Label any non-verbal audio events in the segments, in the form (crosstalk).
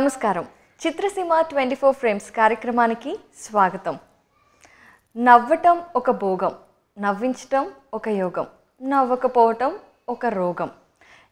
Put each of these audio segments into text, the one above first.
నమస్కారం. చిత్రసీమ twenty four frames కార్యక్రమానికి స్వాగతం. నవ్వటం ఒక భోగం నవ్వించటం ఒక యోగం నవ్వకపోవటం ఒక రోగం.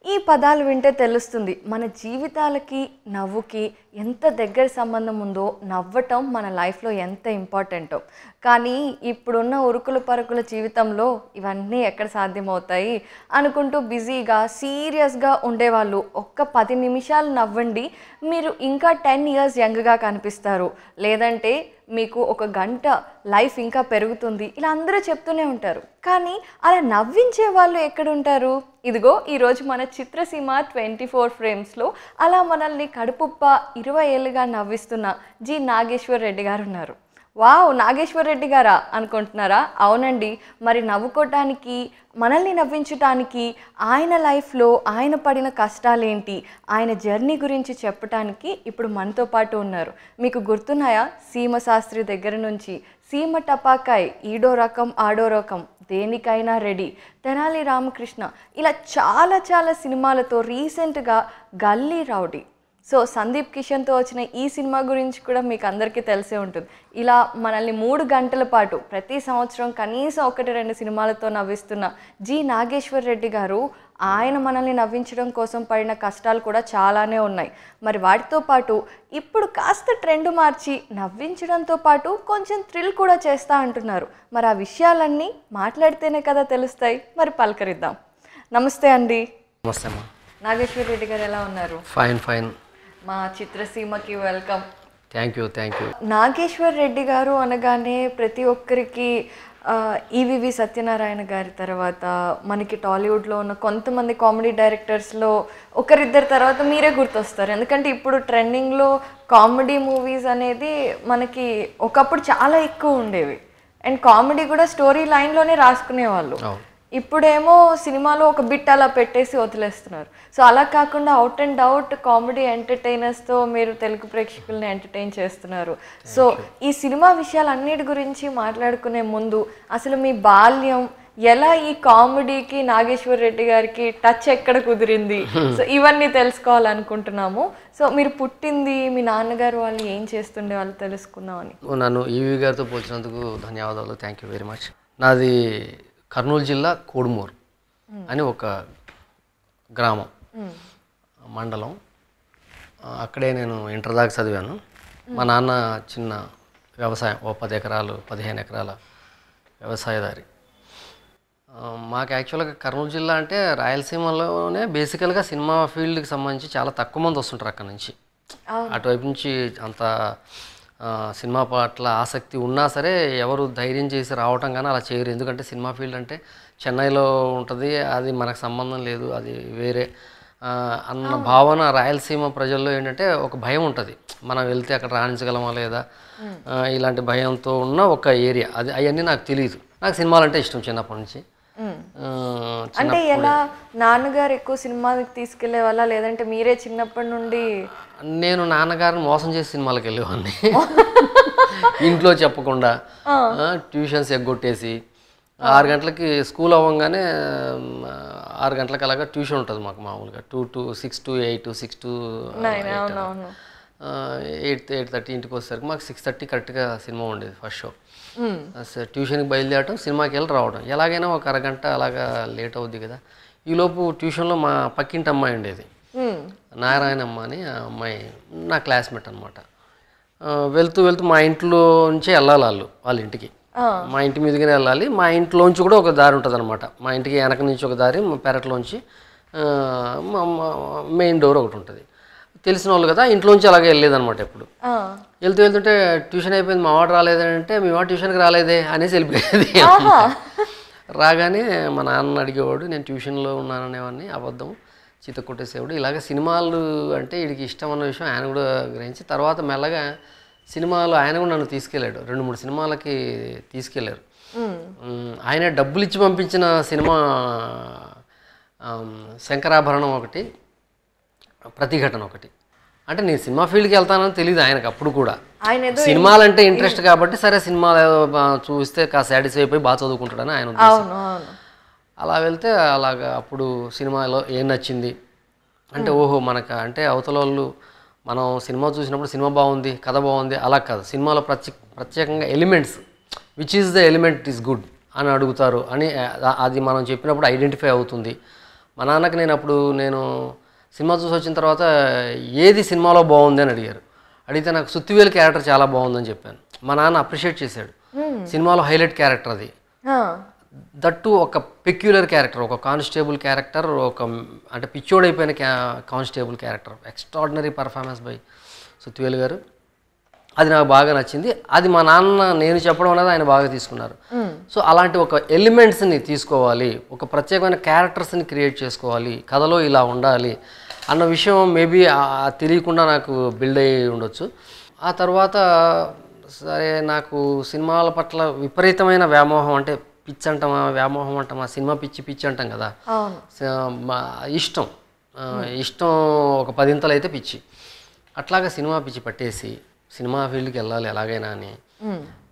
ఈ పదాలు వింటే తెలుస్తుంది. మన జీవితాలకి నవ్వుకి ఎంత దగ్గర సంబంధం ఉందో నవ్వటం మన లైఫ్లో ఎంత ఇంపార్టెంటో. కానీ ఇప్పుడున్న ఉరుకుల పరుకుల జీవితంలో ఇవన్నీ ఎక్కడ సాధ్యమవుతాయి అనుకుంటూ బిజీగా సీరియస్గా ఉండేవాళ్ళు ఒక్క పది నిమిషాలు నవ్వండి మీరు ఇంకా టెన్ ఇయర్స్ యంగ్గా కనిపిస్తారు. లేదంటే మీకు ఒక గంట లైఫ్ ఇంకా పెరుగుతుంది. ఇలా అందరూ చెప్తూనే ఉంటారు. కానీ అలా నవ్వించే వాళ్ళు ఎక్కడుంటారు? ఇదిగో ఈరోజు మన చిత్రసీమ ట్వంటీ ఫోర్ ఫ్రేమ్స్లో అలా మనల్ని కడుపుప్ప ఇరవై ఏళ్ళుగా నవ్విస్తున్న జి నాగేశ్వర్ రెడ్డి గారు ఉన్నారు. వావ్ నాగేశ్వర్ రెడ్డి గారా అనుకుంటున్నారా? అవునండి. మరి నవ్వుకోవటానికి మనల్ని నవ్వించటానికి ఆయన లైఫ్లో ఆయన పడిన కష్టాలేంటి ఆయన జర్నీ గురించి చెప్పటానికి ఇప్పుడు మనతో పాటు ఉన్నారు. మీకు గుర్తున్నాయా? సీమ శాస్త్రి దగ్గర నుంచి సీమ టపాకాయ్ ఈడో రకం ఆడో రకం దేనికైనా రెడీ తెనాలి రామకృష్ణ ఇలా చాలా చాలా సినిమాలతో రీసెంట్గా గల్లీ రౌడీ సో సందీప్ కిషన్తో వచ్చిన ఈ సినిమా గురించి కూడా మీకు అందరికీ తెలిసే ఉంటుంది. ఇలా మనల్ని మూడు గంటల పాటు ప్రతి సంవత్సరం కనీసం ఒకటి రెండు సినిమాలతో నవ్విస్తున్న జి నాగేశ్వర్ రెడ్డి గారు ఆయన మనల్ని నవ్వించడం కోసం పడిన కష్టాలు కూడా చాలానే ఉన్నాయి. మరి వాటితో పాటు ఇప్పుడు కాస్త ట్రెండ్ మార్చి నవ్వించడంతో పాటు కొంచెం థ్రిల్ కూడా చేస్తా అంటున్నారు. మరి ఆ విషయాలన్నీ మాట్లాడితేనే కదా తెలుస్తాయి. మరి పలకరిద్దాం. నమస్తే అండి. నమస్తే నాగేశ్వర్ రెడ్డి గారు ఎలా ఉన్నారు? ఫైన్ ఫైన్ మా చిత్రసీమకి welcome. Thank you thank you Nageshwar Reddy garu అనగానే ప్రతి ఒక్కరికి ఈవివి సత్యనారాయణ గారి తర్వాత మనకి టాలీవుడ్లో ఉన్న కొంతమంది కామెడీ డైరెక్టర్స్లో ఒకరిద్దరి తర్వాత మీరే గుర్తొస్తారు. ఎందుకంటే ఇప్పుడు ట్రెండింగ్లో కామెడీ మూవీస్ అనేది మనకి ఒకప్పుడు చాలా ఎక్కువ ఉండేవి. అండ్ కామెడీ కూడా స్టోరీ లైన్లోనే రాసుకునేవాళ్ళు. ఇప్పుడేమో సినిమాలో ఒక బిట్ అలా పెట్టేసి వదిలేస్తున్నారు. సో అలా కాకుండా అవుట్ అండ్ అవుట్ కామెడీ ఎంటర్టైనర్స్తో మీరు తెలుగు ప్రేక్షకుల్ని ఎంటర్టైన్ చేస్తున్నారు. సో ఈ సినిమా విషయాలన్నిటి గురించి మాట్లాడుకునే ముందు అసలు మీ బాల్యం ఎలా ఈ కామెడీకి నాగేశ్వర్ రెడ్డి గారికి టచ్ ఎక్కడ కుదిరింది? (laughs) సో ఇవన్నీ తెలుసుకోవాలనుకుంటున్నాము. సో మీరు పుట్టింది మీ నాన్నగారు వాళ్ళు ఏం చేస్తుండే వాళ్ళు తెలుసుకుందామని. నన్ను ఈవీ గారితో పోల్చినందుకు ధన్యవాదాలు. థ్యాంక్ యూ వెరీ మచ్ నాది కర్నూలు జిల్లా కోడుమూరు అని ఒక గ్రామం మండలం. అక్కడే నేను ఇంటర్ దాకా చదివాను. మా నాన్న చిన్న వ్యవసాయం ఓ పది ఎకరాలు పదిహేను ఎకరాల వ్యవసాయదారి. మాకు యాక్చువల్గా కర్నూలు జిల్లా అంటే రాయలసీమలోనే బేసికల్గా సినిమా ఫీల్డ్కి సంబంధించి చాలా తక్కువ మంది వస్తుంటారు అక్కడ నుంచి. అటువైపు నుంచి అంత సినిమా పట్ల ఆసక్తి ఉన్నా సరే ఎవరు ధైర్యం చేసి రావటం కానీ అలా చేయరు. ఎందుకంటే సినిమా ఫీల్డ్ అంటే చెన్నైలో ఉంటుంది అది మనకు సంబంధం లేదు అది వేరే. అన్న భావన రాయలసీమ ప్రజల్లో ఏంటంటే ఒక భయం ఉంటుంది. మనం వెళ్తే అక్కడ రాణించగలమా లేదా? ఇలాంటి భయంతో ఉన్న ఒక ఏరియా. అది అవన్నీ నాకు తెలియదు నాకు సినిమాలు అంటే ఇష్టం చిన్నప్పటి నుంచి. అంటే ఎలా నాన్నగారు ఎక్కువ సినిమాకి తీసుకెళ్ళే వాళ్ళ? లేదంటే మీరే చిన్నప్పటి నుండి నేను నాన్నగారిని మోసం చేసి సినిమాలకు వెళ్ళేవాడిని. ఇంట్లో చెప్పకుండా ట్యూషన్స్ ఎగ్గొట్టేసి ఆరు గంటలకి స్కూల్ అవ్వగానే ఆరు గంటలకు అలాగా ట్యూషన్ ఉంటుంది మాకు మామూలుగా. Two to six to eight six to eight eight thirty ఇంటికి వచ్చేసరికి మాకు సిక్స్ థర్టీ కరెక్ట్గా సినిమా ఉండేది ఫస్ట్ షో. ట్యూషన్కి బయలుదేరటం సినిమాకి వెళ్ళి రావడం ఎలాగైనా ఒక అరగంట అలాగా లేట్ అవుద్ది కదా. ఈలోపు ట్యూషన్లో మా పక్కింటి అమ్మాయి ఉండేది. నారాయణమ్మ అని ఆ అమ్మాయి నా క్లాస్మేట్ అనమాట వెళ్తూ వెళ్తూ మా ఇంట్లో నుంచే వెళ్ళాలి వాళ్ళు వాళ్ళ ఇంటికి. మా ఇంటి మీదుగానే వెళ్ళాలి. మా ఇంట్లోంచి కూడా ఒక దారి ఉంటుంది అనమాట మా ఇంటికి వెనక నుంచి ఒక దారి మా పెరట్లోంచి మెయిన్ డోర్ ఒకటి ఉంటుంది. తెలిసిన వాళ్ళు కదా ఇంట్లోంచి అలాగే వెళ్ళేదన్నమాట ఎప్పుడు. వెళ్తూ వెళ్తుంటే ట్యూషన్ అయిపోయింది మా వాడు రాలేదంటే మీ వాడు ట్యూషన్కి రాలేదే అనేసి వెళ్ళిపోయేది. రాగానే మా నాన్న అడిగేవాడు నేను ట్యూషన్లో ఉన్నాననేవాడిని అబద్ధం. కొట్టేసేవాడు. ఇలాగ సినిమాలు అంటే వీడికి ఇష్టం అన్న విషయం ఆయన కూడా గ్రహించి తర్వాత మెల్లగా సినిమాలు ఆయన కూడా నన్ను తీసుకెళ్ళాడు. రెండు మూడు సినిమాలకి తీసుకెళ్ళారు. ఆయన డబ్బులు ఇచ్చి పంపించిన సినిమా శంకరాభరణం ఒకటి ప్రతిఘటన ఒకటి. అంటే నేను సినిమా ఫీల్డ్కి వెళ్తానని తెలియదు ఆయనకు అప్పుడు కూడా. ఏదో సినిమాలంటే ఇంట్రెస్ట్ కాబట్టి సరే సినిమాలు చూస్తే కాస్త సాటిస్ఫై అయిపోయి బాగా చదువుకుంటాడని ఆయన అలా వెళ్తే అలాగా అప్పుడు సినిమాలో ఏం నచ్చింది? అంటే ఓహో మనకు? అంటే అవతల వాళ్ళు మనం సినిమా చూసినప్పుడు సినిమా బాగుంది కథ బాగుంది అలా కాదు. సినిమాలో ప్రత్యేక ప్రత్యేకంగా elements which is the element is good అని అడుగుతారు అని అది మనం చెప్పినప్పుడు ఐడెంటిఫై అవుతుంది. మా నాన్నకి నేను అప్పుడు నేను సినిమా చూసి వచ్చిన తర్వాత ఏది సినిమాలో బాగుంది అని అడిగారు. అడిగితే నాకు సుత్తివేలు క్యారెక్టర్ చాలా బాగుందని చెప్పాను. మా నాన్న అప్రిషియేట్ చేశాడు. సినిమాలో హైలైట్ క్యారెక్టర్ అది. దట్టు ఒక పెక్యులర్ క్యారెక్టర్ ఒక కానిస్టేబుల్ క్యారెక్టర్ ఒక అంటే పిచ్చోడైపోయిన క్యా constable character extraordinary performance by Suttivelu garu. అది నాకు బాగా నచ్చింది. అది మా నాన్న నేను చెప్పడం అనేది ఆయన బాగా తీసుకున్నారు. సో అలాంటి ఒక ఎలిమెంట్స్ని తీసుకోవాలి ఒక ప్రత్యేకమైన క్యారెక్టర్స్ని క్రియేట్ చేసుకోవాలి కథలో ఇలా ఉండాలి అన్న విషయం మేబీ తెలియకుండా నాకు బిల్డ్ అయ్యి ఉండొచ్చు. ఆ తర్వాత సరే నాకు సినిమాల పట్ల విపరీతమైన వ్యామోహం అంటే పిచ్చి అంటామా వ్యామోహం అంటామా సినిమా పిచ్చి పిచ్చి అంటాం కదా. మా ఇష్టం ఇష్టం ఒక పదింతలు అయితే పిచ్చి. అట్లాగా సినిమా పిచ్చి పట్టేసి సినిమా ఫీల్డ్కి వెళ్ళాలి ఎలాగైనా అని.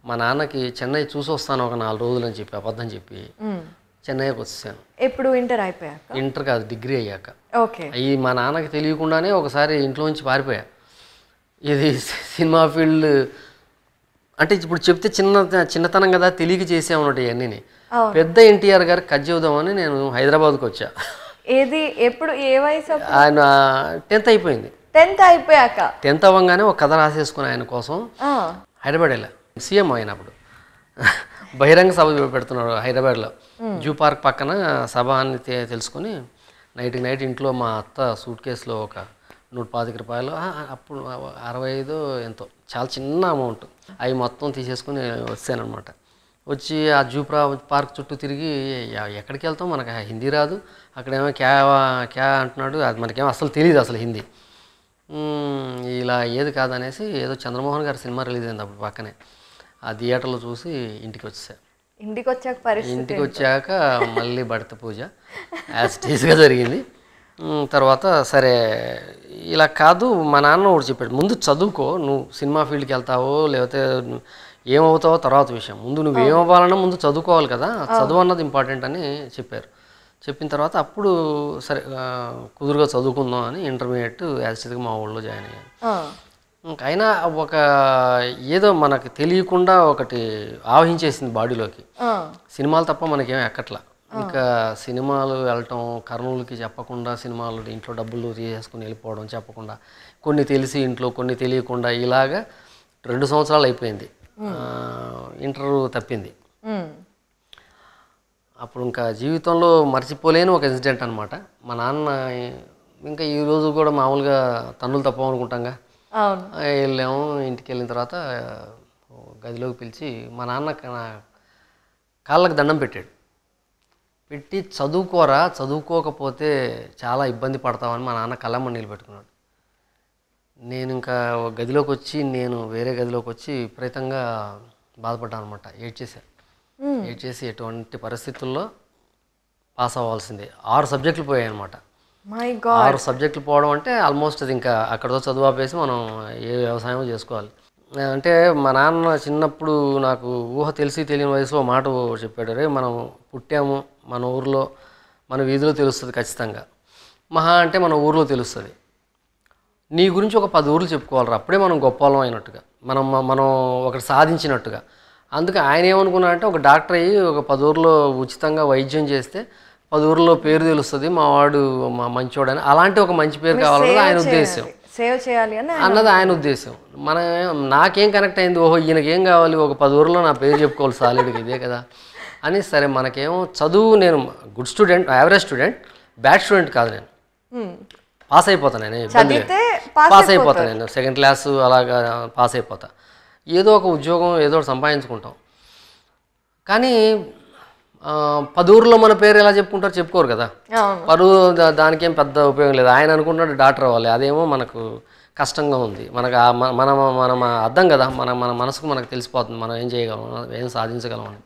మా నాన్నకి చెన్నై చూసి వస్తాను ఒక నాలుగు రోజులు అని చెప్పి అబద్ధం చెప్పి. చెన్నైకి వచ్చేసాను. ఎప్పుడు ఇంటర్ అయిపోయాక? ఇంటర్ కాదు డిగ్రీ అయ్యాక. ఓకే. అవి మా నాన్నకి తెలియకుండానే ఒకసారి ఇంట్లోంచి పారిపోయా. ఇది సినిమా ఫీల్డ్ అంటే ఇప్పుడు చెప్తే చిన్న చిన్నతనం కదా తెలియక చేసామన్నట్టు ఇవన్నీ. పెద్ద ఎన్టీఆర్ గారికి కట్ చేద్దామని నేను హైదరాబాద్కి వచ్చా. ఏది? ఎప్పుడు? ఏ వయసు ఆయన టెన్త్ అయిపోయింది. టెన్త్ అయిపోయాక? టెన్త్ అవ్వగానే ఒక కథ రాసేసుకుని ఆయన కోసం. హైదరాబాద్ వెళ్ళా. సీఎం ఆయన అప్పుడు. బహిరంగ సభ పెడుతున్నారు హైదరాబాద్లో. జూ పార్క్ పక్కన సభ అని తెలుసుకుని నైట్కి నైట్ ఇంట్లో మా అత్త సూట్ కేసులో ఒక నూట పాతిక రూపాయలు. అప్పుడు అరవై ఐదు ఎంతో. చాలా చిన్న అమౌంట్. అవి మొత్తం తీసేసుకుని వచ్చానమాట వచ్చి ఆ జూ ప్రా పార్క్ చుట్టూ తిరిగి ఎక్కడికి వెళ్తాం? మనకు హిందీ రాదు. అక్కడేమో క్యా క్యా అంటున్నాడు. అది మనకేమో అసలు తెలియదు అసలు హిందీ. ఇలా ఏది కాదనేసి ఏదో చంద్రమోహన్ గారి సినిమా రిలీజ్ అయింది అప్పుడు పక్కనే. ఆ థియేటర్లో చూసి ఇంటికి వచ్చేసా ఇంటికి వచ్చాక ఇంటికి వచ్చాక మళ్ళీ భర్త పూజ యాజ్ టీజ్గా జరిగింది. తర్వాత సరే ఇలా కాదు మా నాన్న ఒకటి చెప్పాడు ముందు చదువుకో నువ్వు సినిమా ఫీల్డ్కి వెళ్తావో లేకపోతే ఏమవుతావో తర్వాత విషయం. ముందు నువ్వు ఏమవ్వాలన్నా ముందు చదువుకోవాలి కదా చదువు అన్నది ఇంపార్టెంట్ అని చెప్పారు. చెప్పిన తర్వాత అప్పుడు సరే కుదురుగా చదువుకుందాం అని ఇంటర్మీడియట్ యాజిటీగా మా ఊళ్ళో జాయిన్ అయ్యాను. అయినా ఒక ఏదో మనకు తెలియకుండా ఒకటి ఆవహించేసింది బాడీలోకి. సినిమాలు తప్ప మనకేం ఎక్కట్లా. ఇంకా సినిమాలు వెళ్ళటం కర్నూలుకి చెప్పకుండా సినిమాలు ఇంట్లో డబ్బులు తీసేసుకుని వెళ్ళిపోవడం చెప్పకుండా కొన్ని తెలిసి ఇంట్లో కొన్ని తెలియకుండా ఇలాగా రెండు సంవత్సరాలు అయిపోయింది. ఇంటర్ తప్పింది. అప్పుడు ఇంకా జీవితంలో మర్చిపోలేని ఒక ఇన్సిడెంట్ అనమాట మా నాన్న ఇంకా ఈ రోజు కూడా మామూలుగా తన్నులు తప్ప అనుకుంటాంగా. అవును. ఆ, వెళ్ళాము ఇంటికి వెళ్ళిన తర్వాత గదిలోకి పిలిచి మా నాన్న కాళ్ళకి దండం పెట్టాడు. పెట్టి చదువుకోరా చదువుకోకపోతే చాలా ఇబ్బంది పడతామని మా నాన్న కళ్ళమ్మ నీళ్ళు పెట్టుకున్నాడు. నేను ఇంకా గదిలోకి వచ్చి నేను వేరే గదిలోకి వచ్చి విపరీతంగా బాధపడ్డాను అనమాట ఏడ్చేసాను ఏడ్చేసి ఎటువంటి పరిస్థితుల్లో పాస్ అవ్వాల్సిందే. ఆరు సబ్జెక్టులు పోయాయి అనమాట ఆరు సబ్జెక్టులు పోవడం అంటే ఆల్మోస్ట్ అది ఇంకా అక్కడతో చదువు ఆపేసి మనం ఏ వ్యవసాయం చేసుకోవాలి. అంటే మా నాన్న చిన్నప్పుడు నాకు ఊహ తెలిసి తెలియని వయసులో మాట చెప్పాడు. రే మనం పుట్టాము మన ఊర్లో మన వీధిలో తెలుస్తుంది ఖచ్చితంగా. మహా అంటే మన ఊర్లో తెలుస్తుంది. నీ గురించి ఒక పది ఊర్లు చెప్పుకోవాలరా అప్పుడే మనం గొప్పవాళ్ళం అయినట్టుగా. మనం మనం ఒకటి సాధించినట్టుగా. అందుకే ఆయన ఏమనుకున్నారంటే ఒక డాక్టర్ అయ్యి ఒక పది ఊర్లో ఉచితంగా వైద్యం చేస్తే పది ఊర్లో పేరు తెలుస్తుంది మా వాడు మా మంచోడని. అలాంటి ఒక మంచి పేరు కావాలన్నది ఆయన ఉద్దేశం సేవ్ చేయాలి అని అన్నది ఆయన ఉద్దేశం. మన నాకేం కనెక్ట్ అయింది ఓహో ఈయనకి ఏం కావాలి ఒక పది ఊర్లో నా పేరు చెప్పుకోవాలి సాలిడ్గా ఇదే కదా అని సరే మనకేమో చదువు నేను good student average student bad student కాదు నేను. పాస్ అయిపోతాను నేను పాస్ పాస్ అయిపోతా నేను సెకండ్ క్లాస్ అలాగా పాస్ అయిపోతా. ఏదో ఒక ఉద్యోగం ఏదో సంపాదించుకుంటాం. కానీ ఆ, పది ఊర్లో మన పేరు ఎలా చెప్పుకుంటారు చెప్పుకోరు కదా. పరువు దానికేం పెద్ద ఉపయోగం లేదు. ఆయన అనుకున్నాడు డాక్టర్ అవ్వాలి. అదేమో మనకు కష్టంగా ఉంది. మనకు మన మనం అర్థం కదా. మన మన మనసుకు మనకు తెలిసిపోతుంది. మనం ఏం చేయగలం ఏం సాధించగలం అని.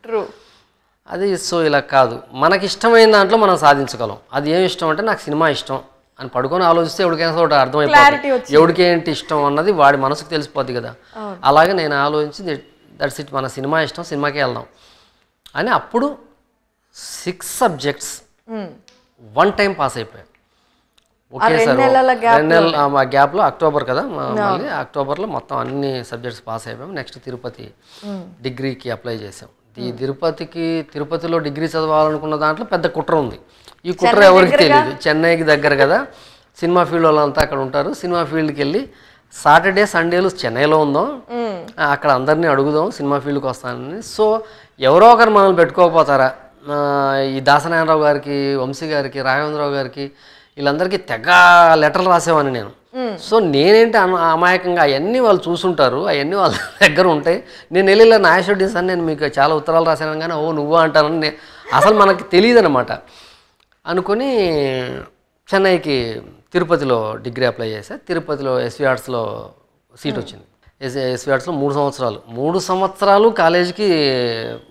అది సో ఇలా కాదు. మనకి ఇష్టమైన దాంట్లో మనం సాధించగలం. అది ఏం ఇష్టం అంటే నాకు సినిమా ఇష్టం అని పడుకొని ఆలోచిస్తే ఎవరికైనా ఒకటి అర్థమైపోతుంది వచ్చింది. ఎవరికి ఏంటి ఇష్టం అన్నది వాడి మనసుకు తెలిసిపోద్ది కదా. అలాగే నేను ఆలోచించి దట్స్ ఇట్. మన సినిమా ఇష్టం సినిమాకే వెళ్దాం. అని అప్పుడు six subjects one time pass అయిపోయాను రెండు నెలల ఆ, మా గ్యాప్లో అక్టోబర్ కదా మళ్ళీ అక్టోబర్లో మొత్తం అన్ని సబ్జెక్ట్స్ పాస్ అయిపోయాం. నెక్స్ట్ తిరుపతి డిగ్రీకి అప్లై చేసాం ఈ తిరుపతికి తిరుపతిలో డిగ్రీ చదవాలనుకున్న దాంట్లో పెద్ద కుట్ర ఉంది. ఈ కుట్ర ఎవరికి తెలియదు చెన్నైకి దగ్గర కదా. సినిమా ఫీల్డ్ వాళ్ళంతా అక్కడ ఉంటారు. సినిమా ఫీల్డ్కి వెళ్ళి సాటర్డే సండేలు చెన్నైలో ఉందాం. ఆ, అక్కడ అందరినీ అడుగుదాం. సినిమా ఫీల్డ్కి వస్తానని. సో ఎవరో ఒకరు మనల్ని పెట్టుకోకపోతారా? ఈ దాసనారాయణరావు గారికి వంశీ గారికి రాఘవేంద్రరావు గారికి వీళ్ళందరికీ తెగ లెటర్లు రాసేవాడిని నేను. సో నేనేంటి అమ- అమాయకంగా అవన్నీ వాళ్ళు చూసుంటారు అవన్నీ వాళ్ళ (laughs) దగ్గర ఉంటాయి. నేను వెళ్ళి ఇలా నాయశెడ్డి సార్ నేను మీకు చాలా ఉత్తరాలు రాశాను కానీ ఓ నువ్వు అంటానని అసలు మనకి తెలియదు అనమాట అనుకొని చెన్నైకి తిరుపతిలో డిగ్రీ అప్లై చేశా. తిరుపతిలో ఎస్వి ఆర్ట్స్లో సీట్ వచ్చింది. ఎస్ ఎస్వి ఆర్ట్స్లో మూడు సంవత్సరాలు. మూడు సంవత్సరాలు కాలేజీకి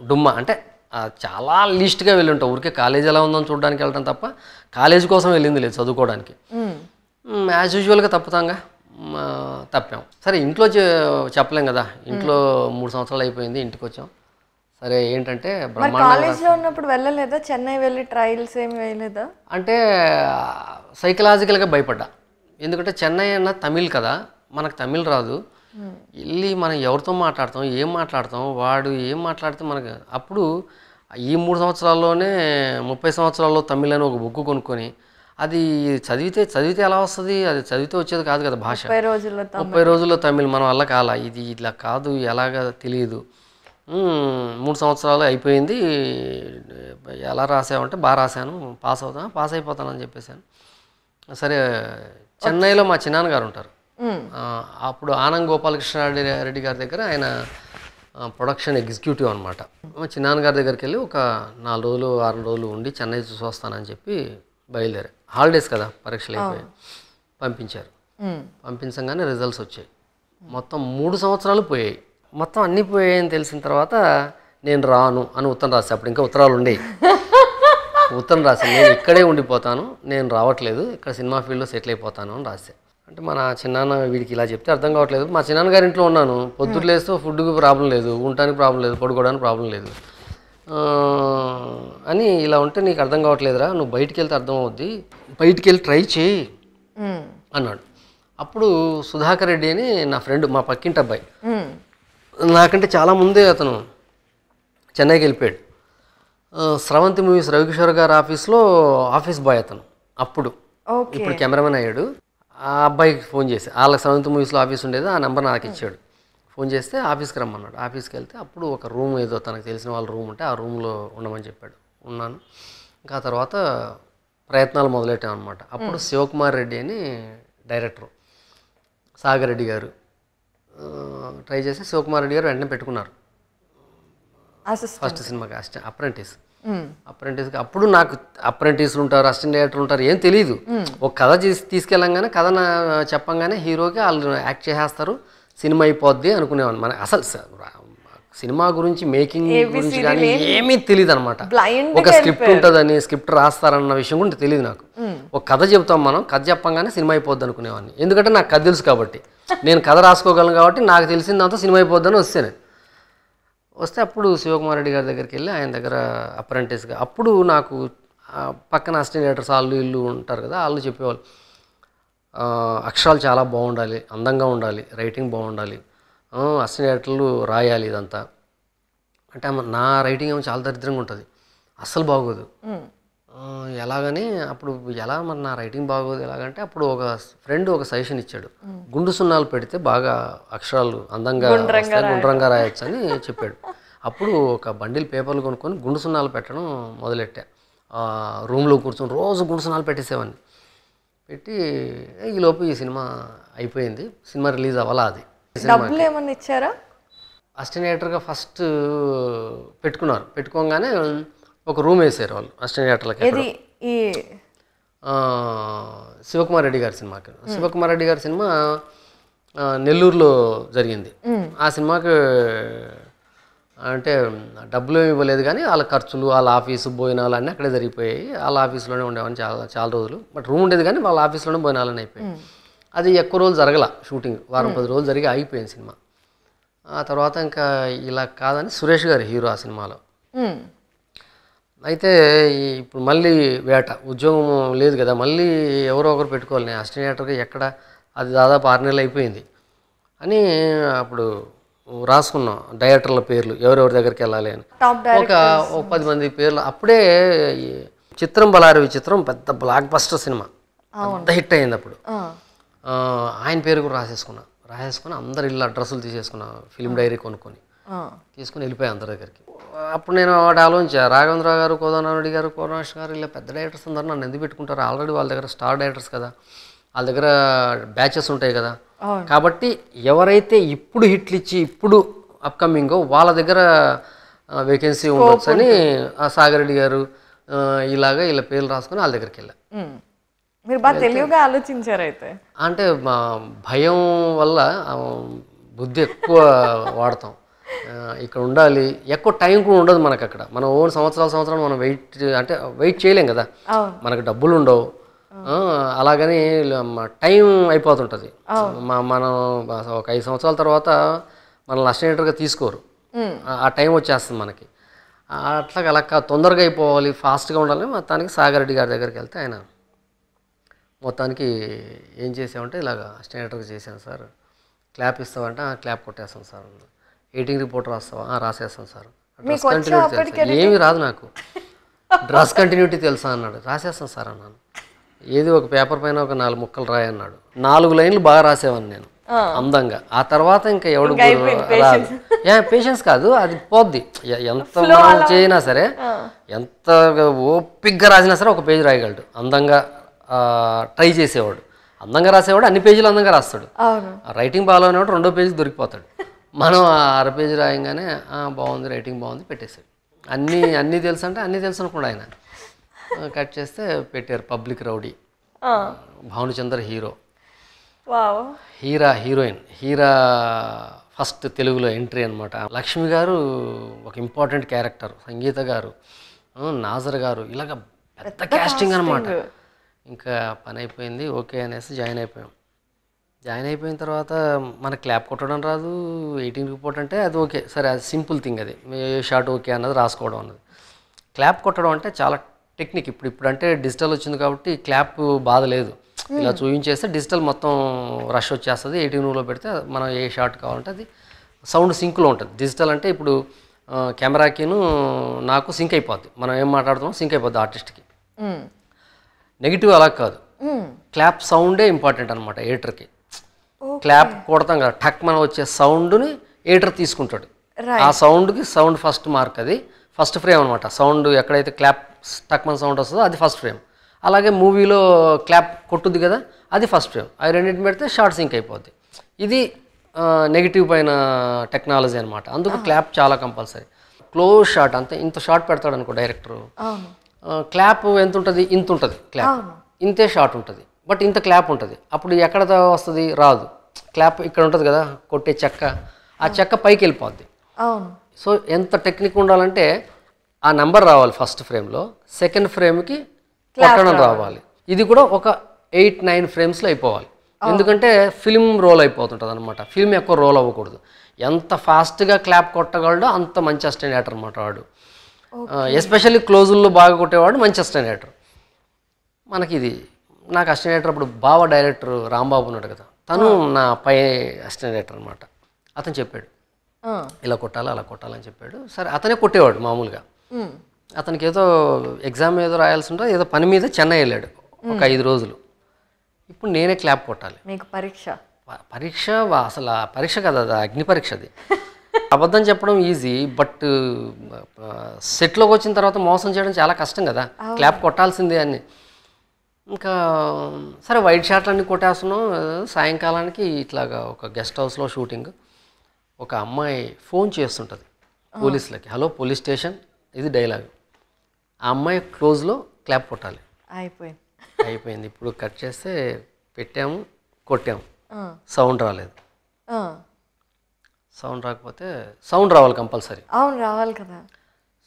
డుమ్మా. అంటే చాలా లీస్ట్గా వెళ్ళి ఉంటాం ఊరికే కాలేజ్ ఎలా ఉందని చూడడానికి వెళ్ళటం తప్ప కాలేజీ కోసం వెళ్ళింది లేదు చదువుకోవడానికి. యాజ్ యూజువల్గా తప్పుతాంగా తప్పాం. సరే ఇంట్లో చెప్పలేం కదా. ఇంట్లో మూడు సంవత్సరాలు అయిపోయింది ఇంటికి వచ్చాం సరే ఏంటంటే కాలేజ్లో ఉన్నప్పుడు వెళ్ళలేదా? చెన్నై వెళ్ళి ట్రయల్స్ ఏమి వేయలేదా? అంటే సైకలాజికల్గా భయపడ్డా. ఎందుకంటే చెన్నై అన్న తమిళ్ కదా. మనకు తమిళ్ రాదు. వెళ్ళి మనం ఎవరితో మాట్లాడతాం ఏం మాట్లాడతాం వాడు ఏం మాట్లాడితే మనకు అప్పుడు ఈ మూడు సంవత్సరాల్లోనే ముప్పై సంవత్సరాల్లో తమిళ్ అని ఒక బుక్ కొనుక్కొని అది చదివితే చదివితే ఎలా వస్తుంది? అది చదివితే వచ్చేది కాదు కదా భాష. ముప్పై రోజుల్లో తమిళ్. మన వల్ల కాల ఇది ఇట్లా కాదు ఎలాగ తెలియదు. మూడు సంవత్సరాలు అయిపోయింది ఎలా రాసావంటే బాగా రాశాను పాస్ అవుతాను పాస్ అయిపోతానని చెప్పేశాను. సరే చెన్నైలో మా చిన్నాన్నగారు ఉంటారు. అప్పుడు ఆనంద్ గోపాలకృష్ణ రెడ్డి రెడ్డి గారి దగ్గర ఆయన ప్రొడక్షన్ ఎగ్జిక్యూటివ్ అనమాట మా చిన్నాన్నగారి దగ్గరికి వెళ్ళి ఒక నాలుగు రోజులు ఆరు రోజులు ఉండి చెన్నై చూసి వస్తానని చెప్పి బయలుదేరా హాలిడేస్ కదా పరీక్షలు అయిపోయాయి పంపించారు. మ్మ్. పంపించగానే రిజల్ట్స్ వచ్చాయి. మొత్తం మూడు సంవత్సరాలు పోయాయి. మొత్తం అన్నీ పోయాయని తెలిసిన తర్వాత నేను రాను అని ఉత్తరం రాసి అప్పుడు ఇంకా ఉత్తరాలు ఉండేవి (laughs) ఉత్తరం రాసి నేను ఇక్కడే ఉండిపోతాను నేను రావట్లేదు ఇక్కడ సినిమా ఫీల్డ్లో సెటిల్ అయిపోతాను అని రాశా అంటే మన చిన్నాన్న వీడికి ఇలా చెప్తే అర్థం కావట్లేదు. మా చిన్నాన్న గారి ఇంట్లో ఉన్నాను. పొద్దుట లేస్తూ ఫుడ్కి ప్రాబ్లం లేదు ఉండటానికి ప్రాబ్లం లేదు పడుకోవడానికి ప్రాబ్లం లేదు. అని ఇలా ఉంటే నీకు అర్థం కావట్లేదురా నువ్వు బయటికి వెళ్తే అర్థం అవుద్ది. బయటికి వెళ్ళి ట్రై చేయి. అన్నాడు. అప్పుడు సుధాకర్ రెడ్డి అని నా ఫ్రెండ్ మా పక్కింటి అబ్బాయి. నాకంటే చాలా ముందే అతను చెన్నైకి వెళ్ళిపోయాడు. స్రవంతి మూవీస్ రవికిషోర్ గారి ఆఫీస్లో ఆఫీస్ బాయ్ అతను అప్పుడు. ఇప్పుడు కెమెరామెన్ అయ్యాడు. ఆ అబ్బాయికి ఫోన్ చేసి వాళ్ళకి స్రవంతి మూవీస్లో ఆఫీస్ ఉండేది ఆ నెంబర్ నాకు ఇచ్చాడు. ఫోన్ చేస్తే ఆఫీస్కి రమ్మన్నాడు. ఆఫీస్కి వెళ్తే అప్పుడు ఒక రూమ్ ఏదో తనకు తెలిసిన వాళ్ళ రూమ్ ఉంటే ఆ రూమ్లో ఉండమని చెప్పాడు. ఉన్నాను. ఇంకా ఆ తర్వాత ప్రయత్నాలు మొదలెట్టాం అనమాట అప్పుడు శివకుమార్ రెడ్డి అని డైరెక్టర్ సాగర్ రెడ్డి గారు. ట్రై చేసి శివకుమార్ రెడ్డి గారు వెంటనే పెట్టుకున్నారు. ఫస్ట్ సినిమాకి అప్రెంటిస్. మ్మ్. అప్రెంటిస్కి అప్పుడు నాకు అప్రెంటిస్లు ఉంటారు అసిస్టెంట్ డైరెక్టర్ ఉంటారు ఏం తెలియదు ఒక కథ చేసి తీసుకెళ్ళంగానే కథ చెప్పంగానే హీరోకి వాళ్ళు యాక్ట్ చేసేస్తారు సినిమా అయిపోద్ది అనుకునేవాడిని. మన అసలు సినిమా గురించి మేకింగ్ గురించి కానీ ఏమీ తెలియదు అనమాట ఒక స్క్రిప్ట్ ఉంటుందని స్క్రిప్ట్ రాస్తారన్న విషయం కూడా తెలియదు నాకు. ఒక కథ చెప్తాం మనం కథ చెప్పంగానే సినిమా అయిపోద్ది అనుకునేవాడిని. ఎందుకంటే నాకు కథ తెలుసు కాబట్టి. నేను కథ రాసుకోగలను కాబట్టి నాకు తెలిసిన దాంతో సినిమా అయిపోద్దని వస్తేనే. వస్తే అప్పుడు శివకుమార్ రెడ్డి గారి దగ్గరికి వెళ్ళి ఆయన దగ్గర అప్రెంటిస్గా అప్పుడు నాకు పక్కన అసిస్టెంట్ డైరెక్టర్స్ వాళ్ళు ఇల్లు ఉంటారు కదా వాళ్ళు చెప్పేవాళ్ళు అక్షరాలు చాలా బాగుండాలి అందంగా ఉండాలి రైటింగ్ బాగుండాలి ఆ, అసిస్టెంట్ డైరెక్టర్లు రాయాలి ఇదంతా. అంటే నా రైటింగ్ ఏమో చాలా దరిద్రంగా ఉంటుంది అస్సలు బాగోదు. ఎలాగని అప్పుడు ఎలా మరి నా రైటింగ్ బాగోదు ఎలాగంటే అప్పుడు ఒక ఫ్రెండ్ ఒక సజెషన్ ఇచ్చాడు. గుండు సున్నాలు పెడితే బాగా అక్షరాలు అందంగా గుండ్రంగా రాయొచ్చు. అని చెప్పాడు. అప్పుడు ఒక బండిల్ పేపర్లు కొనుక్కొని గుండు సున్నాలు పెట్టడం మొదలెట్టా. రూమ్లో కూర్చొని రోజు గుండు సున్నాలు పెట్టేసేవాడిని. పెట్టి ఈ లోపు ఈ సినిమా అయిపోయింది. సినిమా రిలీజ్ అవ్వాలా అది. డబ్బులు ఏమన్నా ఇచ్చారా? అసిస్టెంట్ డైరెక్టర్గా ఫస్ట్ పెట్టుకున్నారు. పెట్టుకోగానే ఒక రూమ్ వేసారు వాళ్ళు డైరెక్టర్లకి ఇది ఈ శివకుమార్ రెడ్డి గారి సినిమాకి. శివకుమార్ రెడ్డి గారి సినిమా నెల్లూరులో జరిగింది. ఆ సినిమాకి అంటే డబ్బులు ఏమి ఇవ్వలేదు కానీ వాళ్ళ ఖర్చులు వాళ్ళ ఆఫీసు భోజనాలు అన్నీ అక్కడే జరిగిపోయాయి. వాళ్ళ ఆఫీస్లోనే ఉండేవాడిని చాలా చాలా రోజులు. బట్ రూమ్ ఉండేది కానీ వాళ్ళ ఆఫీస్లోనే భోజనాలని అయిపోయాయి. అది ఎక్కువ రోజులు జరగల షూటింగ్ వారం పది రోజులు జరిగి అయిపోయింది సినిమా. ఆ తర్వాత ఇంకా ఇలా కాదని సురేష్ గారి హీరో ఆ సినిమాలో. అయితే ఇప్పుడు మళ్ళీ వేట ఉద్యోగం లేదు కదా మళ్ళీ ఎవరో ఒకరు పెట్టుకోవాలి. నేను అసిస్టెంట్ ఎక్కడ? అది దాదాపు ఆరు నెలలు అయిపోయింది. అని అప్పుడు రాసుకున్నాం డైరెక్టర్ల పేర్లు ఎవరెవరి దగ్గరికి వెళ్ళాలి అని. ఒక ఒక పది మంది పేర్లు అప్పుడే ఈ చిత్రం బలారి విచిత్రం పెద్ద బ్లాక్ బస్టర్ సినిమా. పెద్ద హిట్ అయింది అప్పుడు. ఆయన పేరు కూడా రాసేసుకున్నా. రాసేసుకుని అందరు ఇల్లు అడ్రస్సులు తీసేసుకున్నా ఫిలిం డైరీ కొనుక్కొని. తీసుకుని వెళ్ళిపోయాయి అందరి దగ్గరికి. అప్పుడు నేను వాటి ఆలోచించా రాఘవేంద్రరావు గారు కోదానారెడ్డి గారు కోరనాష్ గారు ఇలా పెద్ద డైరెక్టర్స్ అందరూ నన్ను ఎందుకు పెట్టుకుంటారు? ఆల్రెడీ వాళ్ళ దగ్గర స్టార్ డైరెక్టర్స్ కదా. వాళ్ళ దగ్గర బ్యాచెస్ ఉంటాయి కదా. కాబట్టి ఎవరైతే ఇప్పుడు హిట్లు ఇచ్చి ఇప్పుడు అప్కమింగో వాళ్ళ దగ్గర వేకెన్సీ ఉండొచ్చు అని ఆ సాగర్ రెడ్డి గారు ఇలాగా ఇలా పేర్లు రాసుకొని వాళ్ళ దగ్గరికి వెళ్ళా. మీరు బాగా తెలివిగా ఆలోచించారు అయితే. అంటే మా భయం వల్ల బుద్ధి ఎక్కువ వాడతాం. ఇక్కడ ఉండాలి. ఎక్కువ టైం కూడా ఉండదు మనకు అక్కడ మనం ఓన్ సంవత్సరాల సంవత్సరాలు మనం వెయిట్ అంటే వెయిట్ చేయలేం కదా. మనకు డబ్బులు ఉండవు. అలాగని టైం అయిపోతుంటుంది. మనం ఒక ఐదు సంవత్సరాల తర్వాత మనల్ని అసిస్టెంట్గా తీసుకోరు. ఆ- టైం వచ్చేస్తుంది మనకి. అట్లా అలా తొందరగా అయిపోవాలి ఫాస్ట్గా ఉండాలి. మొత్తానికి సాగర్ రెడ్డి గారి దగ్గరికి వెళ్తే ఆయన మొత్తానికి ఏం చేసామంటే ఇలాగ అసిస్టెంట్గా చేశాను సార్. క్లాప్ ఇస్తావంటే "ఆ, క్లాప్ కొట్టేస్తాను సార్. Editing report రాస్తావా? "ఆ, రాసేస్తాను సార్. డ్రెస్ కంటిన్యూటీ ఏమీ రాదు నాకు. డ్రెస్ కంటిన్యూటీ తెలుసా అన్నాడు. రాసేస్తాను సార్ అన్నాను. ఏది ఒక పేపర్ పైన ఒక నాలుగు ముక్కలు రాయి అన్నాడు. నాలుగు లైన్లు బాగా రాసేవాడిని నేను అందంగా. ఆ తర్వాత ఇంకా ఎవడు రాదు ఏ పేషెన్స్ కాదు అది పోద్ది. ఎంత మనం చేయినా సరే ఎంత ఓపిగ్గా రాసినా సరే ఒక పేజీ రాయగలడు. అందంగా ట్రై చేసేవాడు. అందంగా రాసేవాడు అన్ని పేజీలు అందంగా రాస్తాడు. రైటింగ్ బాగాలేనప్పుడు రెండో పేజీ దొరికిపోతాడు. మనం ఆ అర పేజీ రాయంగానే "ఆ, బాగుంది రైటింగ్ బాగుంది పెట్టేశాడు. అన్నీ అన్నీ తెలుసు అంటే అన్నీ తెలుసు అనుకోండి ఆయన. కట్ చేస్తే పెట్టారు Public Rowdy. Bhanuchander hero. Wow. Heera heroine. Heera first తెలుగులో ఎంట్రీ అనమాట లక్ష్మి గారు ఒక ఇంపార్టెంట్ క్యారెక్టర్. సంగీత గారు నాజర్ గారు ఇలాగ పెద్ద క్యాస్టింగ్ అనమాట ఇంకా పని అయిపోయింది ఓకే అనేసి జాయిన్ అయిపోయాం. జాయిన్ అయిపోయిన తర్వాత మన క్లాప్ కొట్టడం రాదు ఎయిటింగ్ రిపోర్ట్ అంటే అది ఓకే. సరే అది సింపుల్ థింగ్ అది. ఏ షాట్ ఓకే అన్నది రాసుకోవడం అన్నది. క్లాప్ కొట్టడం అంటే చాలా టెక్నిక్ ఇప్పుడు ఇప్పుడు అంటే డిజిటల్ వచ్చింది కాబట్టి క్లాప్ బాధ లేదు. ఇలా చూపించేస్తే డిజిటల్ మొత్తం రష్ వచ్చేస్తుంది. ఎయిటింగ్ రూమ్లో పెడితే మనం ఏ షాట్ కావాలంటే అది సౌండ్ సింక్లో ఉంటుంది. డిజిటల్ అంటే ఇప్పుడు కెమెరాకిను నాకు సింక్ అయిపోద్ది. మనం ఏం మాట్లాడుతున్నాం సింక్ అయిపోద్ది ఆర్టిస్ట్కి. నెగిటివ్ అలా కాదు. క్లాప్ సౌండే ఇంపార్టెంట్ అనమాట ఎడిటర్కి క్లాప్ కొడతాం కదా టక్ మనం వచ్చే సౌండ్ని ఎడిటర్ తీసుకుంటాడు. ఆ సౌండ్కి సౌండ్ ఫస్ట్ మార్క్ అది. ఫస్ట్ ఫ్రేమ్ అనమాట సౌండ్ ఎక్కడైతే క్లాప్ టక్ మన సౌండ్ వస్తుందో అది ఫస్ట్ ఫ్రేమ్. అలాగే మూవీలో క్లాప్ కొట్టుద్ది కదా అది ఫస్ట్ ఫ్రేమ్. అవి రెండింటిని పెడితే షార్ట్ సింక్ అయిపోద్ది. ఇది నెగిటివ్ పైన టెక్నాలజీ అనమాట అందుకు క్లాప్ చాలా కంపల్సరీ. క్లోజ్ షాట్ అంతే ఇంత షార్ట్ పెడతాడు అనుకో డైరెక్టర్. క్లాప్ ఎంత ఉంటుంది? ఇంత ఉంటుంది క్లాప్. ఇంతే షార్ట్ ఉంటుంది. బట్ ఇంత క్లాప్ ఉంటుంది. అప్పుడు ఎక్కడ వస్తుంది? రాదు. క్లాప్ ఇక్కడ ఉంటుంది కదా కొట్టే చెక్క ఆ చెక్క పైకి వెళ్ళిపోద్ది. అవును. సో ఎంత టెక్నిక్ ఉండాలంటే ఆ నెంబర్ రావాలి ఫస్ట్ ఫ్రేమ్లో సెకండ్ ఫ్రేమ్కి కొట్టడం రావాలి. ఇది కూడా ఒక ఎయిట్ నైన్ ఫ్రేమ్స్లో అయిపోవాలి. ఎందుకంటే ఫిల్మ్ రోల్ అయిపోతుంటుంది అనమాట ఫిల్మ్ ఎక్కువ రోల్ అవ్వకూడదు. ఎంత ఫాస్ట్గా క్లాప్ కొట్టగలడో అంత మంచి యాక్టర్ అనమాట వాడు. ఎస్పెషల్లీ క్లోజుల్లో బాగా కొట్టేవాడు మంచి యాక్టర్. మనకి ఇది నాకు డైరెక్టర్ అప్పుడు బావ డైరెక్టర్ రాంబాబు ఉన్నాడు కదా. తను నా పై అసిస్టెంట్ డైరెక్టర్ అనమాట అతను చెప్పాడు. ఇలా కొట్టాలి అలా కొట్టాలని చెప్పాడు. సరే అతనే కొట్టేవాడు మామూలుగా. అతనికి ఏదో ఎగ్జామ్ ఏదో రాయాల్సి ఉంటే ఏదో పని మీద చెన్నై వెళ్ళాడు ఒక ఐదు రోజులు. ఇప్పుడు నేనే క్లాప్ కొట్టాలి. మీకు పరీక్ష? పరీక్ష అసలు పరీక్ష కదా అది అగ్ని పరీక్ష అది. అబద్ధం చెప్పడం ఈజీ బట్ సెట్లోకి వచ్చిన తర్వాత మోసం చేయడం చాలా కష్టం కదా. క్లాప్ కొట్టాల్సిందే అని. ఇంకా సరే వైట్ షాట్లన్నీ కొట్టేస్తున్నాం. సాయంకాలానికి ఇట్లాగా ఒక గెస్ట్ హౌస్లో షూటింగ్. ఒక అమ్మాయి ఫోన్ చేస్తుంటుంది పోలీసులకి. Hello police station? ఇది డైలాగ్. ఆ అమ్మాయి క్లోజ్లో క్లాప్ కొట్టాలి. అయిపోయింది. అయిపోయింది. ఇప్పుడు కట్ చేస్తే పెట్టాము కొట్టాము. సౌండ్ రాలేదు. సౌండ్ రాకపోతే సౌండ్ రావాలి కంపల్సరీ. అవును రావాలి కదా.